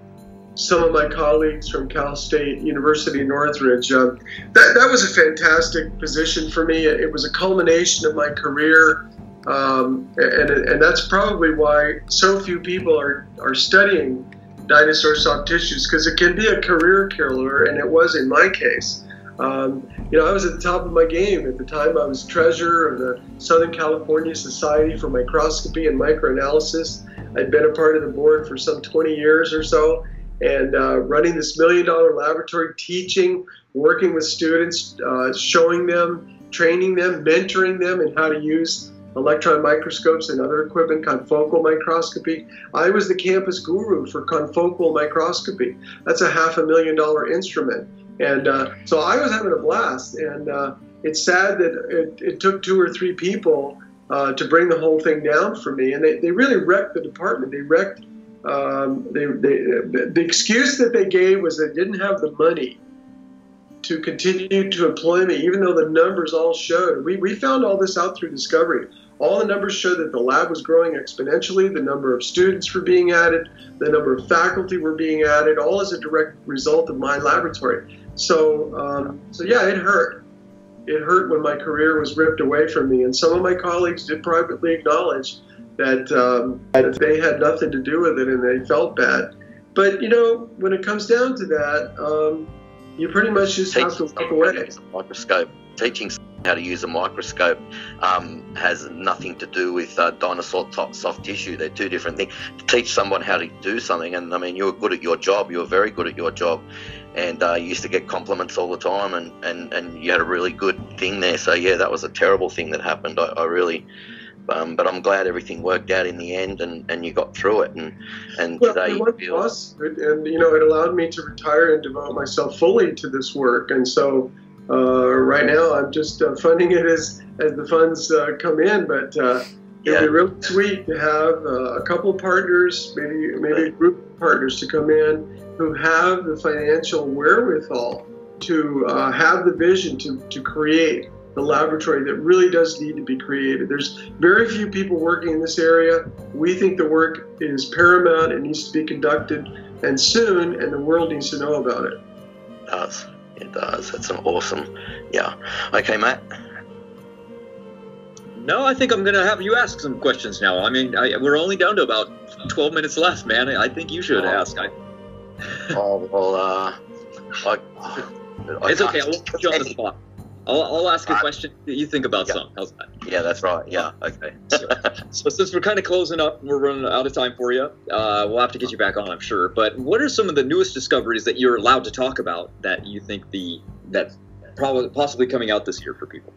some of my colleagues from Cal State University Northridge. Uh, that, that was a fantastic position for me. It was a culmination of my career, um, and, and that's probably why so few people are, are studying dinosaur soft tissues because it can be a career killer, and it was in my case. Um, you know, I was at the top of my game. At the time, I was treasurer of the Southern California Society for Microscopy and Microanalysis. I'd been a part of the board for some 20 years or so and uh, running this million dollar laboratory, teaching, working with students, uh, showing them, training them, mentoring them in how to use electron microscopes and other equipment, confocal microscopy. I was the campus guru for confocal microscopy. That's a half a million dollar instrument. And uh, so I was having a blast. And uh, it's sad that it, it, took two or three people uh, to bring the whole thing down for me. And they, they really wrecked the department. They wrecked um, they, they, the excuse that they gave was they didn't have the money to continue to employ me, even though the numbers all showed. We, we found all this out through discovery. All the numbers showed that the lab was growing exponentially, the number of students were being added, the number of faculty were being added, all as a direct result of my laboratory. So, um, so yeah, it hurt. It hurt when my career was ripped away from me, and some of my colleagues did privately acknowledge that, um, that they had nothing to do with it and they felt bad. But you know, when it comes down to that, um, you pretty much just have to walk away. Microscope teaching how to use a microscope um, has nothing to do with uh, dinosaur soft tissue. They're two different things. To teach someone how to do something, and I mean, you were good at your job. You were very good at your job, and uh, used to get compliments all the time, and, and, and you had a really good thing there. So yeah, that was a terrible thing that happened. I, I really. Um, but I'm glad everything worked out in the end, and, and you got through it. And and well, today it you feel and you know it allowed me to retire and devote myself fully to this work. And so uh, right now, I'm just uh, funding it as as the funds uh, come in, but it'd be really sweet to have uh, a couple partners, maybe maybe a group of partners to come in who have the financial wherewithal to uh, have the vision to to create the laboratory that really does need to be created. There's very few people working in this area. We think the work is paramount. and needs to be conducted, and soon, and the world needs to know about it. It does. It does. That's an awesome. Yeah. Okay, Matt. No, I think I'm going to have you ask some questions now. I mean, I, we're only down to about 12 minutes left, man. I think you should oh. ask. I... oh, well, uh, I, I it's okay. I won't put you on the spot. I'll, I'll ask a question that you think about yeah. some. How's that? Yeah, that's right. Yeah, okay. so, so, since we're kind of closing up, we're running out of time for you. Uh, we'll have to get you back on, I'm sure. But what are some of the newest discoveries that you're allowed to talk about that you think the that probably possibly coming out this year for people?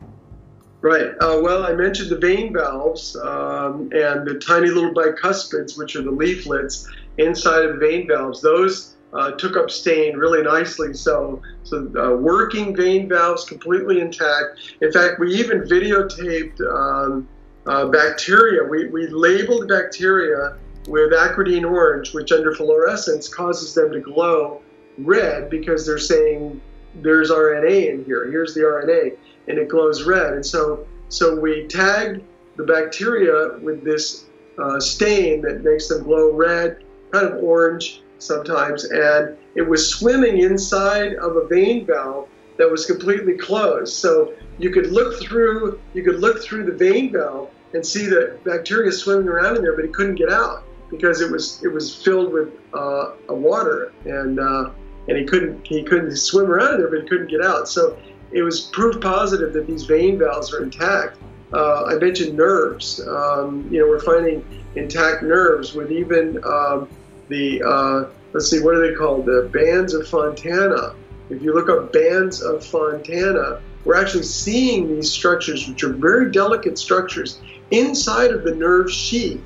Right. Uh, well, I mentioned the vein valves um, and the tiny little bicuspids, which are the leaflets inside of the vein valves. Those uh, took up stain really nicely. So, so uh, working vein valves completely intact. In fact, we even videotaped um, uh, bacteria. We, we labeled bacteria with acridine orange, which under fluorescence causes them to glow red because they're saying there's RNA in here. Here's the RNA, and it glows red. And so, so we tagged the bacteria with this uh, stain that makes them glow red, kind of orange sometimes, and it was swimming inside of a vein valve that was completely closed. So you could look through you could look through the vein valve and see the bacteria swimming around in there, but it couldn't get out because it was it was filled with uh, water and uh, and he couldn't he couldn't swim around in there, but he couldn't get out. So it was proof positive that these vein valves are intact. Uh, I mentioned nerves. Um, you know, we're finding intact nerves with even um, the uh, let's see, what are they called? The bands of Fontana. If you look up bands of Fontana, we're actually seeing these structures, which are very delicate structures, inside of the nerve sheath.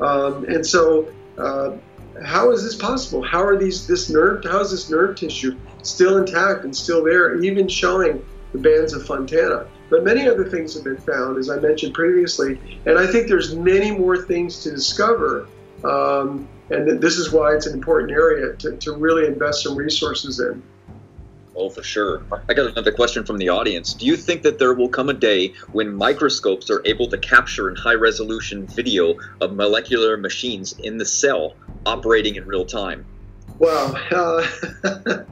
Um, and so, uh, how is this possible? How are these this nerve? How is this nerve tissue still intact and still there, even showing the bands of Fontana? But many other things have been found, as I mentioned previously, and I think there's many more things to discover. Um, and this is why it's an important area to, to really invest some resources in. Oh, for sure. I got another question from the audience. Do you think that there will come a day when microscopes are able to capture in high resolution video of molecular machines in the cell operating in real time? Well, (laughs) uh,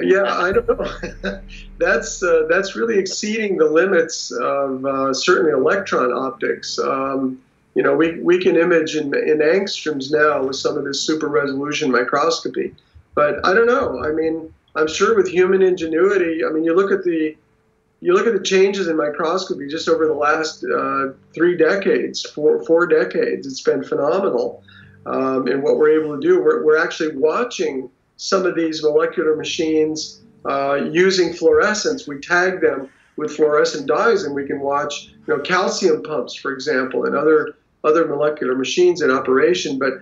yeah, I don't know. (laughs) that's uh, that's really exceeding the limits of uh, certainly electron optics. Um, you know, we, we can image in, in angstroms now with some of this super resolution microscopy. But I don't know. I mean, I'm sure with human ingenuity, I mean, you look at the you look at the changes in microscopy just over the last uh, three decades, four, four decades. It's been phenomenal um, in what we're able to do. We're, we're actually watching some of these molecular machines uh, using fluorescence. We tag them with fluorescent dyes, and we can watch, you know, calcium pumps, for example, and other other molecular machines in operation. But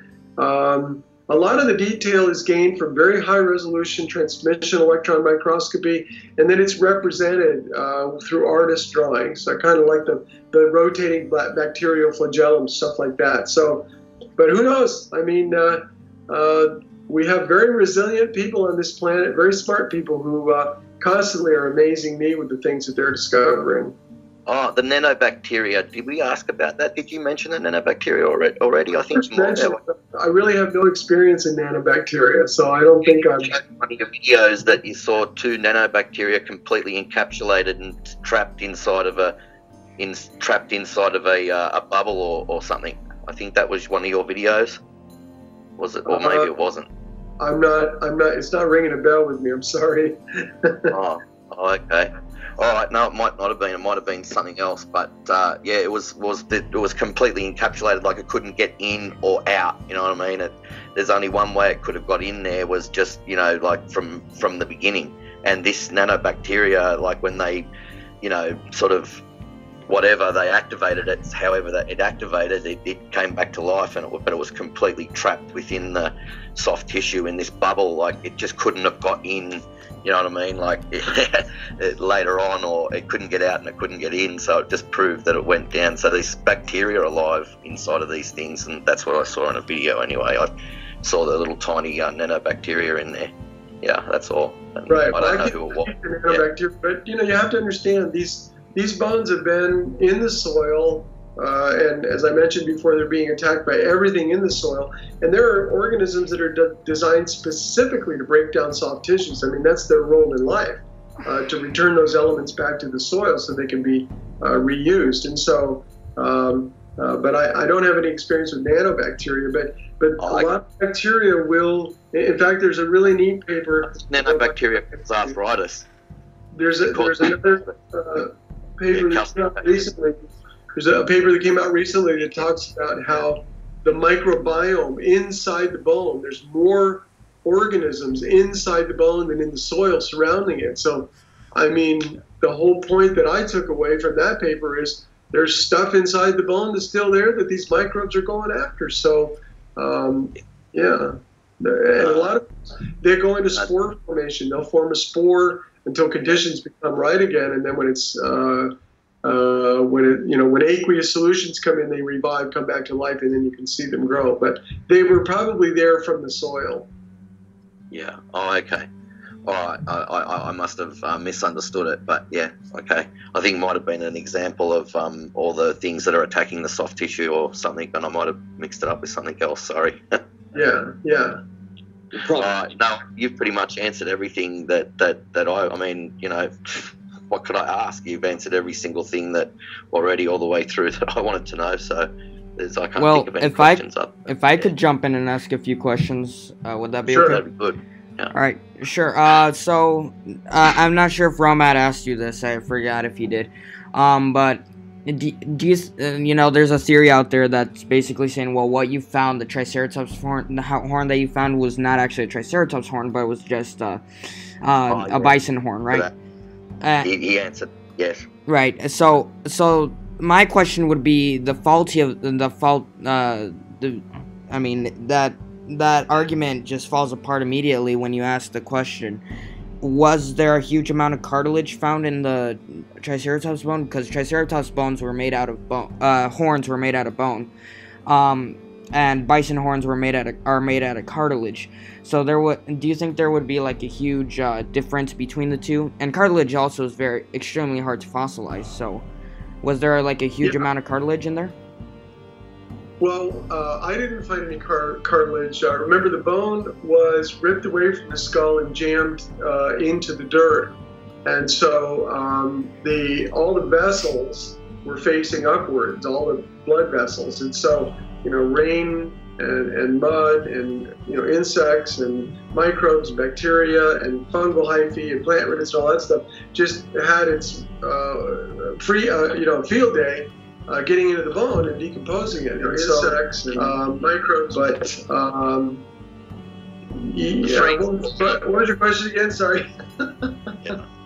um, a lot of the detail is gained from very high resolution transmission electron microscopy, and then it's represented uh, through artist drawings. I kind of like the, the rotating bacterial flagellum, stuff like that. So, but who knows? I mean, uh, uh, we have very resilient people on this planet, very smart people who uh, constantly are amazing me with the things that they're discovering. Oh, the nanobacteria. Did we ask about that? Did you mention the nanobacteria already? already? I think I really have no experience in nanobacteria, so I don't think I'm. One of your videos that you saw two nanobacteria completely encapsulated and trapped inside of a, in trapped inside of a, uh, a bubble or, or something. I think that was one of your videos. Was it, or maybe uh, it wasn't? I'm not. I'm not. It's not ringing a bell with me. I'm sorry. (laughs) oh, okay. All right, no, it might not have been. It might have been something else. But uh, yeah, it was was it was completely encapsulated, like it couldn't get in or out. You know what I mean? It, there's only one way it could have got in there was just you know like from from the beginning. And this nanobacteria, like when they, you know, sort of whatever they activated it, however that it activated, it, it came back to life, and it, but it was completely trapped within the soft tissue in this bubble. Like it just couldn't have got in you know what I mean? Like (laughs) it, later on, or it couldn't get out and it couldn't get in, so it just proved that it went down. So these bacteria are alive inside of these things, and that's what I saw in a video anyway. I saw the little tiny uh, nanobacteria in there. Yeah, that's all. And right. I don't know who it was. Nanobacteria, yeah. but you know, you have to understand these these bones have been in the soil uh, and as I mentioned before, they're being attacked by everything in the soil. And there are organisms that are de- designed specifically to break down soft tissues. I mean, that's their role in life, uh, to return those elements back to the soil so they can be uh, reused. And so, um, uh, but I, I, don't have any experience with nanobacteria, but but oh, a lot of bacteria will. In fact, there's a really neat paper. Nanobacteria arthritis. There's a, there's another uh, paper recently there's a paper that came out recently that talks about how the microbiome inside the bone, there's more organisms inside the bone than in the soil surrounding it. So, I mean, the whole point that I took away from that paper is there's stuff inside the bone that's still there that these microbes are going after. So, um, yeah. And a lot of they go into spore formation. They'll form a spore until conditions become right again, and then when it's uh, uh, when it, you know when aqueous solutions come in, they revive, come back to life, and then you can see them grow. But they were probably there from the soil. Yeah. Oh, okay. All right. I, I, I must have uh, misunderstood it, but yeah, okay. I think it might have been an example of um, all the things that are attacking the soft tissue or something, and I might have mixed it up with something else. Sorry. (laughs) yeah. Yeah. Uh, no, you've pretty much answered everything that, that, that I. I mean, you know, what could I ask? You've answered every single thing that already all the way through (laughs) that I wanted to know. So there's I can't well, think of any if questions I, up. If I could jump in and ask a few questions, uh, would that be sure, okay? that'd be good. Yeah. All right, sure. Uh, so uh, I'm not sure if Rawmatt asked you this. I forgot if he did. Um, but do, do you uh, you know there's a theory out there that's basically saying well what you found the triceratops horn the horn that you found was not actually a triceratops horn but it was just uh, uh, oh, a bison horn right uh, he, he answered yes. Right. So so my question would be the faulty of the fault. Uh, the I mean that that argument just falls apart immediately when you ask the question. Was there a huge amount of cartilage found in the Triceratops bone? Because Triceratops bones were made out of bone. Uh, horns were made out of bone. Um, and bison horns were made out of, are made out of cartilage. So there would do you think there would be like a huge uh, difference between the two? And cartilage also is very extremely hard to fossilize. So was there like a huge yeah. amount of cartilage in there? Well, uh, I didn't find any car- cartilage. Uh, remember, the bone was ripped away from the skull and jammed uh, into the dirt, and so um, the all the vessels were facing upwards, all the blood vessels, and so you know, rain and, and mud and you know insects and microbes, bacteria and fungal hyphae and plant roots and all that stuff just had its uh, free uh, you know field day uh, getting into the bone and decomposing it. You know, insects and um, microbes, but um, yeah. What, what was your question again? Sorry. (laughs)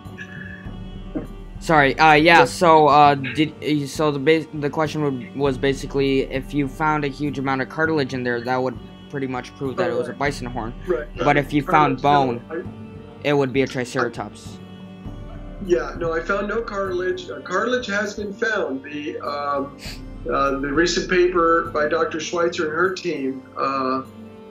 yeah. Sorry. Uh, yeah. So, uh, did so the the question would, was basically if you found a huge amount of cartilage in there, that would pretty much prove that it was a bison horn. Right. But if you found bone, it would be a triceratops. Yeah. No, I found no cartilage. Uh, cartilage has been found. The um, uh, the recent paper by Dr. Schweitzer and her team uh,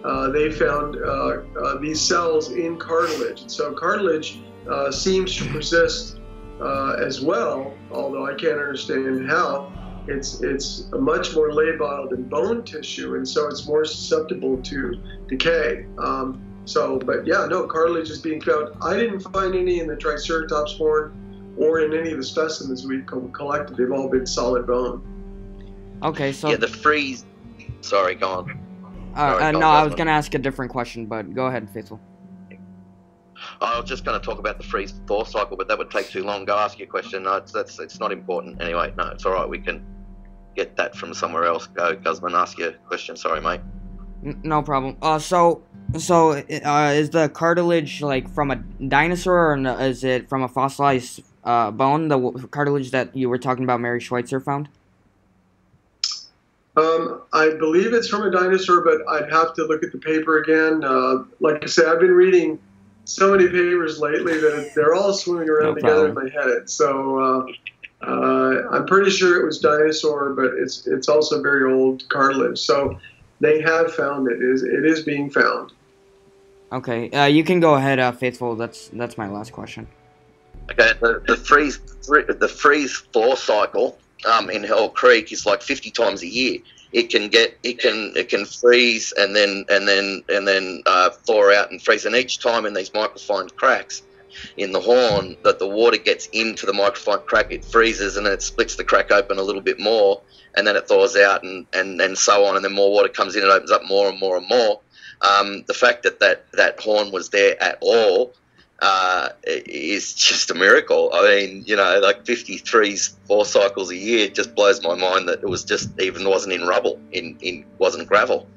uh, they found uh, uh, these cells in cartilage. So cartilage uh, seems to persist uh, as well, although I can't understand how. It's it's much more labile than bone tissue, and so it's more susceptible to decay. Um, so, but yeah, no, cartilage is being found. I didn't find any in the Triceratops horn or in any of the specimens we've collected. They've all been solid bone. Okay, so yeah, the freeze. Sorry, go on. Uh, uh, no, I was going to ask a different question, but go ahead, Faithful. I was just going to talk about the freeze thaw cycle, but that would take too long. Go ask your question. No, it's, that's it's not important anyway. No, it's all right. We can get that from somewhere else. Go, Guzman, ask your question. Sorry, mate. No problem. Uh, so so uh, is the cartilage like from a dinosaur, or is it from a fossilized uh, bone? The cartilage that you were talking about, Mary Schweitzer found. Um, I believe it's from a dinosaur, but I'd have to look at the paper again. Uh, like I said, I've been reading so many papers lately that they're all swimming around no together in my head. So uh, uh, I'm pretty sure it was dinosaur, but it's it's also very old cartilage. So they have found it. It is it is being found. Okay, uh, you can go ahead, uh, faithful. That's that's my last question. Okay, the, the freeze the freeze thaw cycle um, in Hell Creek is like 50 times a year. It can get it can it can freeze and then and then and then uh, thaw out and freeze. And each time in these microfined cracks in the horn that the water gets into the microfined crack, it freezes and then it splits the crack open a little bit more, and then it thaws out and and and so on. And then more water comes in, it opens up more and more and more. Um, the fact that, that that horn was there at all uh, is just a miracle. I mean, you know, like 53's thaw cycles a year just blows my mind that it was just even wasn't in rubble, in, in wasn't gravel.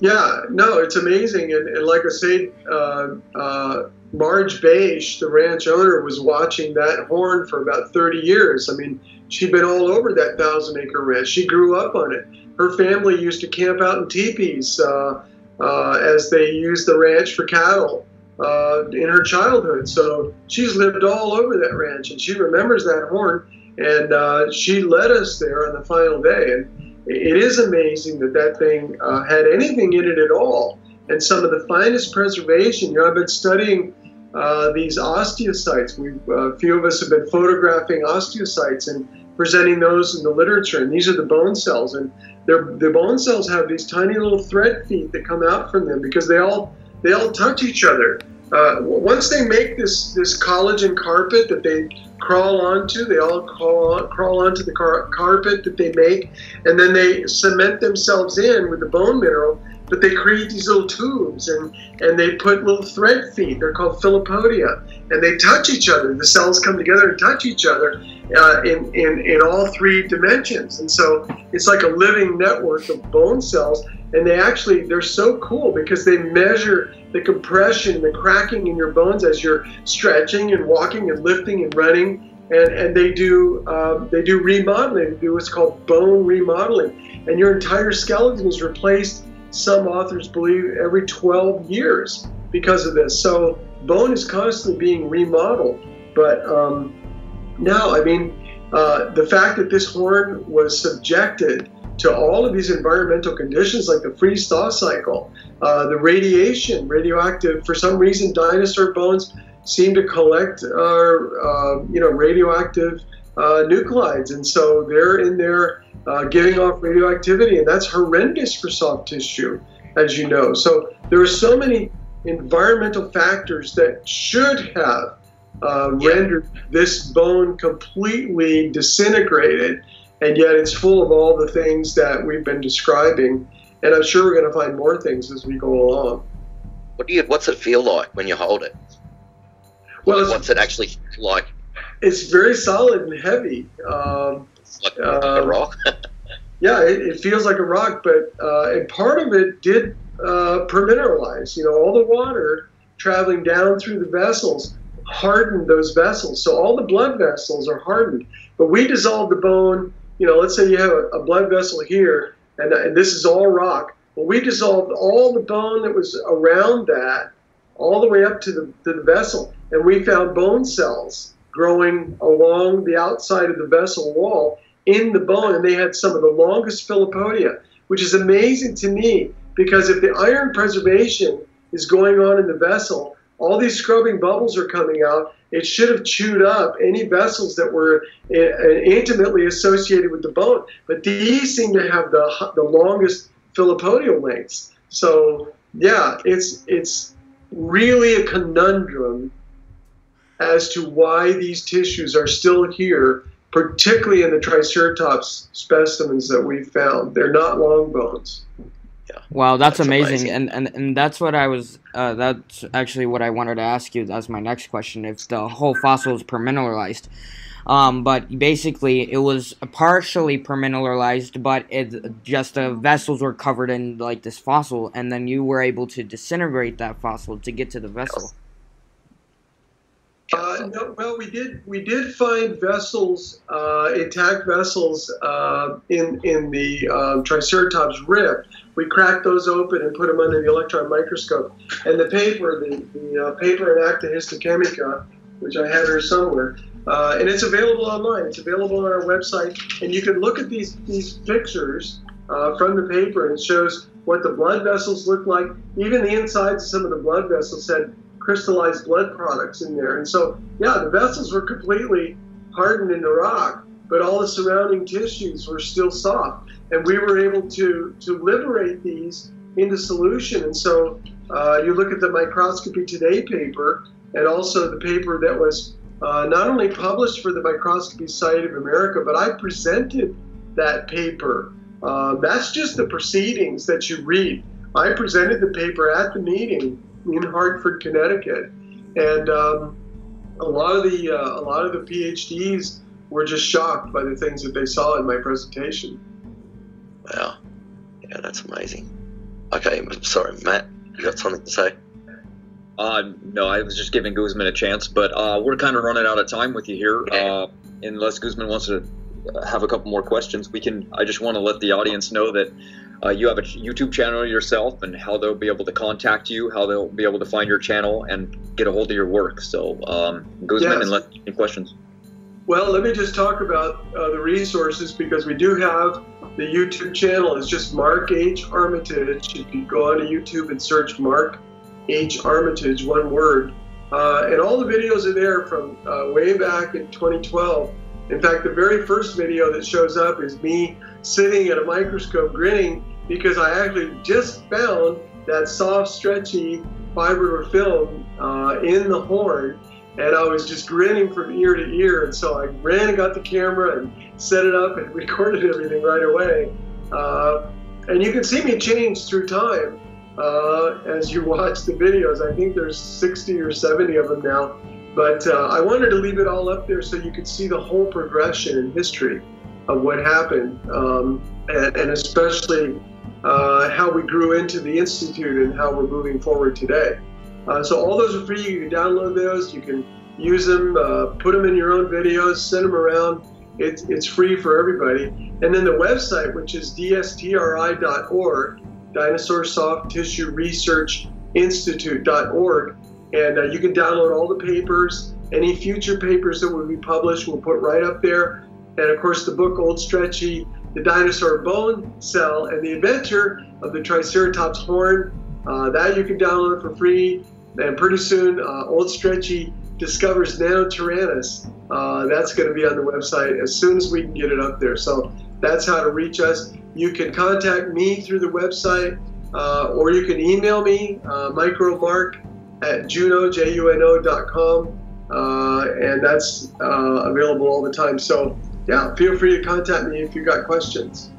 Yeah, no, it's amazing. And, and like I said, uh, uh, Marge Bache, the ranch owner, was watching that horn for about 30 years. I mean, she'd been all over that thousand acre ranch. She grew up on it. Her family used to camp out in teepees uh, uh as they used the ranch for cattle uh, in her childhood. So she's lived all over that ranch and she remembers that horn. And uh, she led us there on the final day. And it is amazing that that thing uh, had anything in it at all. And some of the finest preservation. You know, I've been studying uh, these osteocytes. We, uh, a few of us have been photographing osteocytes and presenting those in the literature. And these are the bone cells. And the bone cells have these tiny little thread feet that come out from them because they all they all touch each other. Uh, once they make this this collagen carpet that they crawl onto, they all crawl, crawl onto the car- carpet that they make, and then they cement themselves in with the bone mineral. But they create these little tubes, and and they put little thread feet. They're called filopodia, and they touch each other. The cells come together and touch each other uh, in, in in all three dimensions. And so it's like a living network of bone cells and they actually they're so cool because they measure the compression the cracking in your bones as you're stretching and walking and lifting and running. And, and they do um, they do remodeling. They do what's called bone remodeling. And your entire skeleton is replaced some authors believe every 12 years because of this. So bone is constantly being remodeled. But um, now i mean uh, the fact that this horn was subjected to all of these environmental conditions like the freeze thaw cycle, uh, the radiation, radioactive. For some reason, dinosaur bones seem to collect, uh, uh, you know, radioactive uh, nuclides, and so they're in there uh, giving off radioactivity, and that's horrendous for soft tissue, as you know. So there are so many environmental factors that should have uh, rendered this bone completely disintegrated and yet it's full of all the things that we've been describing. And I'm sure we're going to find more things as we go along. What do you? What's it feel like when you hold it? Well, what's it actually like? It's very solid and heavy. Um, like, a rock. (laughs) yeah, it, it, feels like a rock, but uh, and part of it did uh, permineralize. You know, all the water traveling down through the vessels hardened those vessels. So all the blood vessels are hardened. But we dissolved the bone you know, let's say you have a, blood vessel here, and, and this is all rock. Well, we dissolved all the bone that was around that, all the way up to the, to the vessel, and we found bone cells growing along the outside of the vessel wall in the bone, and they had some of the longest filopodia, which is amazing to me because if the iron preservation is going on in the vessel, all these scrubbing bubbles are coming out. It should have chewed up any vessels that were uh, intimately associated with the bone. But these seem to have the, the longest filopodial lengths. So yeah, it's it's really a conundrum as to why these tissues are still here, particularly in the Triceratops specimens that we found. They're not long bones. Yeah. Wow, that's, that's amazing. amazing. And, and and that's what I was. Uh, that's actually what I wanted to ask you. That's my next question. If the whole fossil is permineralized, um, but basically it was partially permineralized, but it just the vessels were covered in like this fossil, and then you were able to disintegrate that fossil to get to the vessel. Uh, no, well, we did we did find vessels, uh, intact vessels uh, in in the um, Triceratops rib. We cracked those open and put them under the electron microscope. And the paper, the, the uh, paper in Acta Histochemica, which I have here somewhere, uh, and it's available online. It's available on our website, and you can look at these these pictures uh, from the paper, and it shows what the blood vessels look like. Even the insides of some of the blood vessels had crystallized blood products in there. And so, yeah, the vessels were completely hardened into rock, but all the surrounding tissues were still soft. And we were able to, to liberate these into solution. And so uh, you look at the Microscopy Today paper and also the paper that was uh, not only published for the Microscopy Society of America, but I presented that paper. Uh, that's just the proceedings that you read. I presented the paper at the meeting in Hartford, Connecticut, and um, a lot of the uh, a lot of the PhDs were just shocked by the things that they saw in my presentation. Wow, yeah, that's amazing. Okay, sorry, Matt, you got something to say? Uh, no, I was just giving Guzman a chance, but uh, we're kind of running out of time with you here. Uh, unless Guzman wants to have a couple more questions, we can. I just want to let the audience know that uh, you have a YouTube channel yourself, and how they'll be able to contact you, how they'll be able to find your channel and get a hold of your work. So, um, Guzman, yes. and let any questions. Well, let me just talk about uh, the resources because we do have the YouTube channel. It's just Mark H. Armitage. You can go onto YouTube and search Mark H. Armitage, one word. Uh, and all the videos are there from uh, way back in 2012. In fact, the very first video that shows up is me sitting at a microscope grinning because I actually just found that soft, stretchy fiber film uh, in the horn. And I was just grinning from ear to ear. And so I ran and got the camera and set it up and (laughs) recorded everything right away. Uh, and you can see me change through time uh, as you (laughs) watch the videos. I think there's 60 or 70 of them now. But uh, I wanted to leave it all up there so you could see the whole progression in history of what happened, um, and, and, especially uh, how we grew into the Institute and how we're moving forward today. Uh, so all those are free. You can download those. You can use them, uh, put them in your own videos, send them around. It's, it's free for everybody. And then the website, which is dstri.org, Dinosaur Soft Tissue Research Institute.org. And uh, you can download all the papers. Any future papers that will be published, we'll put right up there. And of course, the book Old Stretchy, The Dinosaur Bone Cell, and the Adventure of the Triceratops Horn. Uh, that you can download for free. And pretty soon, uh, Old Stretchy discovers Nanotyrannus. Uh, that's going to be on the website as soon as we can get it up there. So that's how to reach us. You can contact me through the website, uh, or you can email me, uh, micromark at juno, J-U-N-O.com, uh, and that's uh, available all the time. So, yeah, feel free to contact me if you've got questions.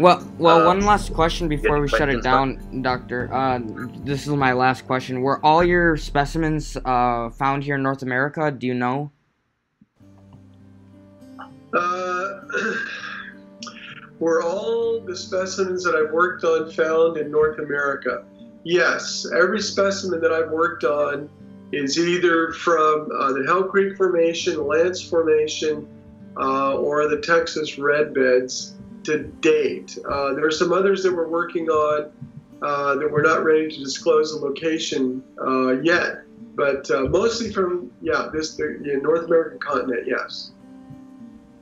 Well, well, one last question before we shut it down, Doctor. Uh, this is my last question. Were all your specimens uh, found here in North America? Do you know? Uh, (clears throat) were all the specimens that I've worked on found in North America? Yes, every specimen that I've worked on is either from uh, the Hell Creek Formation, Lance Formation, uh, or the Texas Red Beds to date. Uh, there are some others that we're working on uh, that we're not ready to disclose the location uh, yet, but uh, mostly from yeah this the, the North American continent. Yes.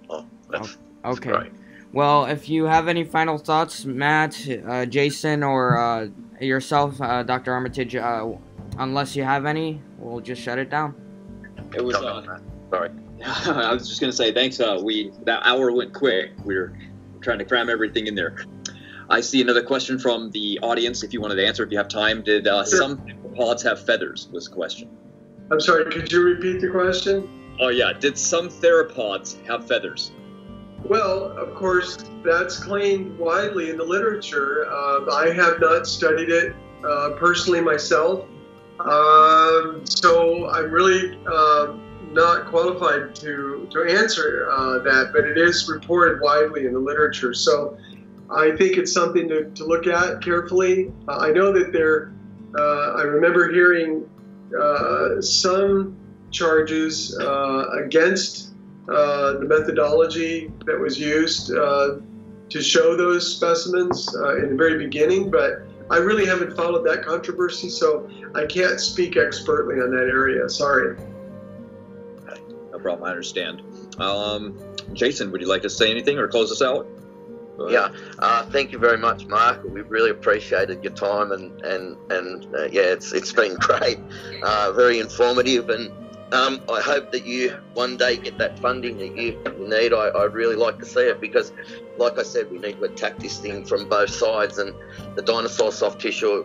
Oh, that's, okay. Right. Well, if you have any final thoughts, Matt, uh, Jason, or uh, yourself, uh, Dr. Armitage, uh, unless you have any, we'll just shut it down. It was. Uh, Sorry. (laughs) I was just gonna say thanks. Uh, we that hour went quick. We are trying to cram everything in there. I see another question from the audience. If you wanted to answer, if you have time, did uh, Sure. some pods have feathers? Was the question. I'm sorry, could you repeat the question? Oh yeah, did some theropods have feathers? Well, of course, that's claimed widely in the literature. Uh, I have not studied it uh, personally myself, um, so I'm really uh, not qualified to to answer uh, that. But it is reported widely in the literature, so I think it's something to, to look at carefully. Uh, I know that there. Uh, I remember hearing uh, some charges uh, against the methodology that was used to show those specimens in the very beginning, but I really haven't followed that controversy, so I can't speak expertly on that area. Sorry. Problem. I understand. Um, Jason, would you like to say anything or close us out? Yeah, uh, thank you very much, Mark. We really appreciated your time, and and and uh, yeah, it's it's been (laughs) great, uh, very informative, and um, I hope that you one day get that funding that you need. I, I'd really like to see it because, like I said, we need to attack this thing from both sides, and the dinosaur soft tissue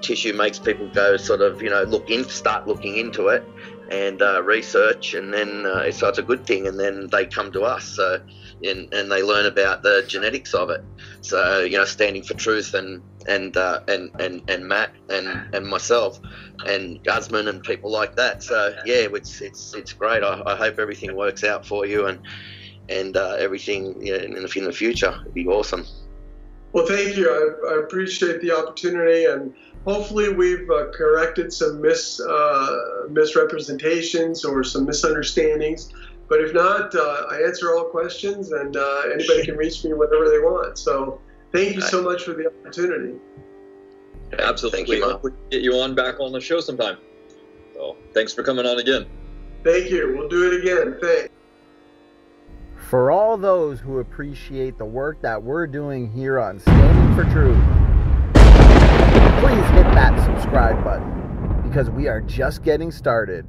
tissue makes people go sort of you know look in, start looking into it, and uh, research, and then uh, so it's a good thing, and then they come to us. So and, and they learn about the genetics of it. So you know, standing for truth and and uh, and, and and Matt and and myself and Guzman and people like that. So yeah, it's it's it's great. I, I hope everything works out for you and and uh, everything in, the, in the future. It'd be awesome. Well, thank you. I, I appreciate the opportunity, and hopefully, we've uh, corrected some mis, uh, misrepresentations or some misunderstandings. But if not, uh, I answer all questions, and uh, anybody can reach me whenever they want. So, thank you so much for the opportunity. Absolutely. Thank you, Hope we can get you on back on the show sometime. So thanks for coming on again. Thank you. We'll do it again. Thanks. For all those who appreciate the work that we're doing here on Standing for Truth, please hit that subscribe button because we are just getting started.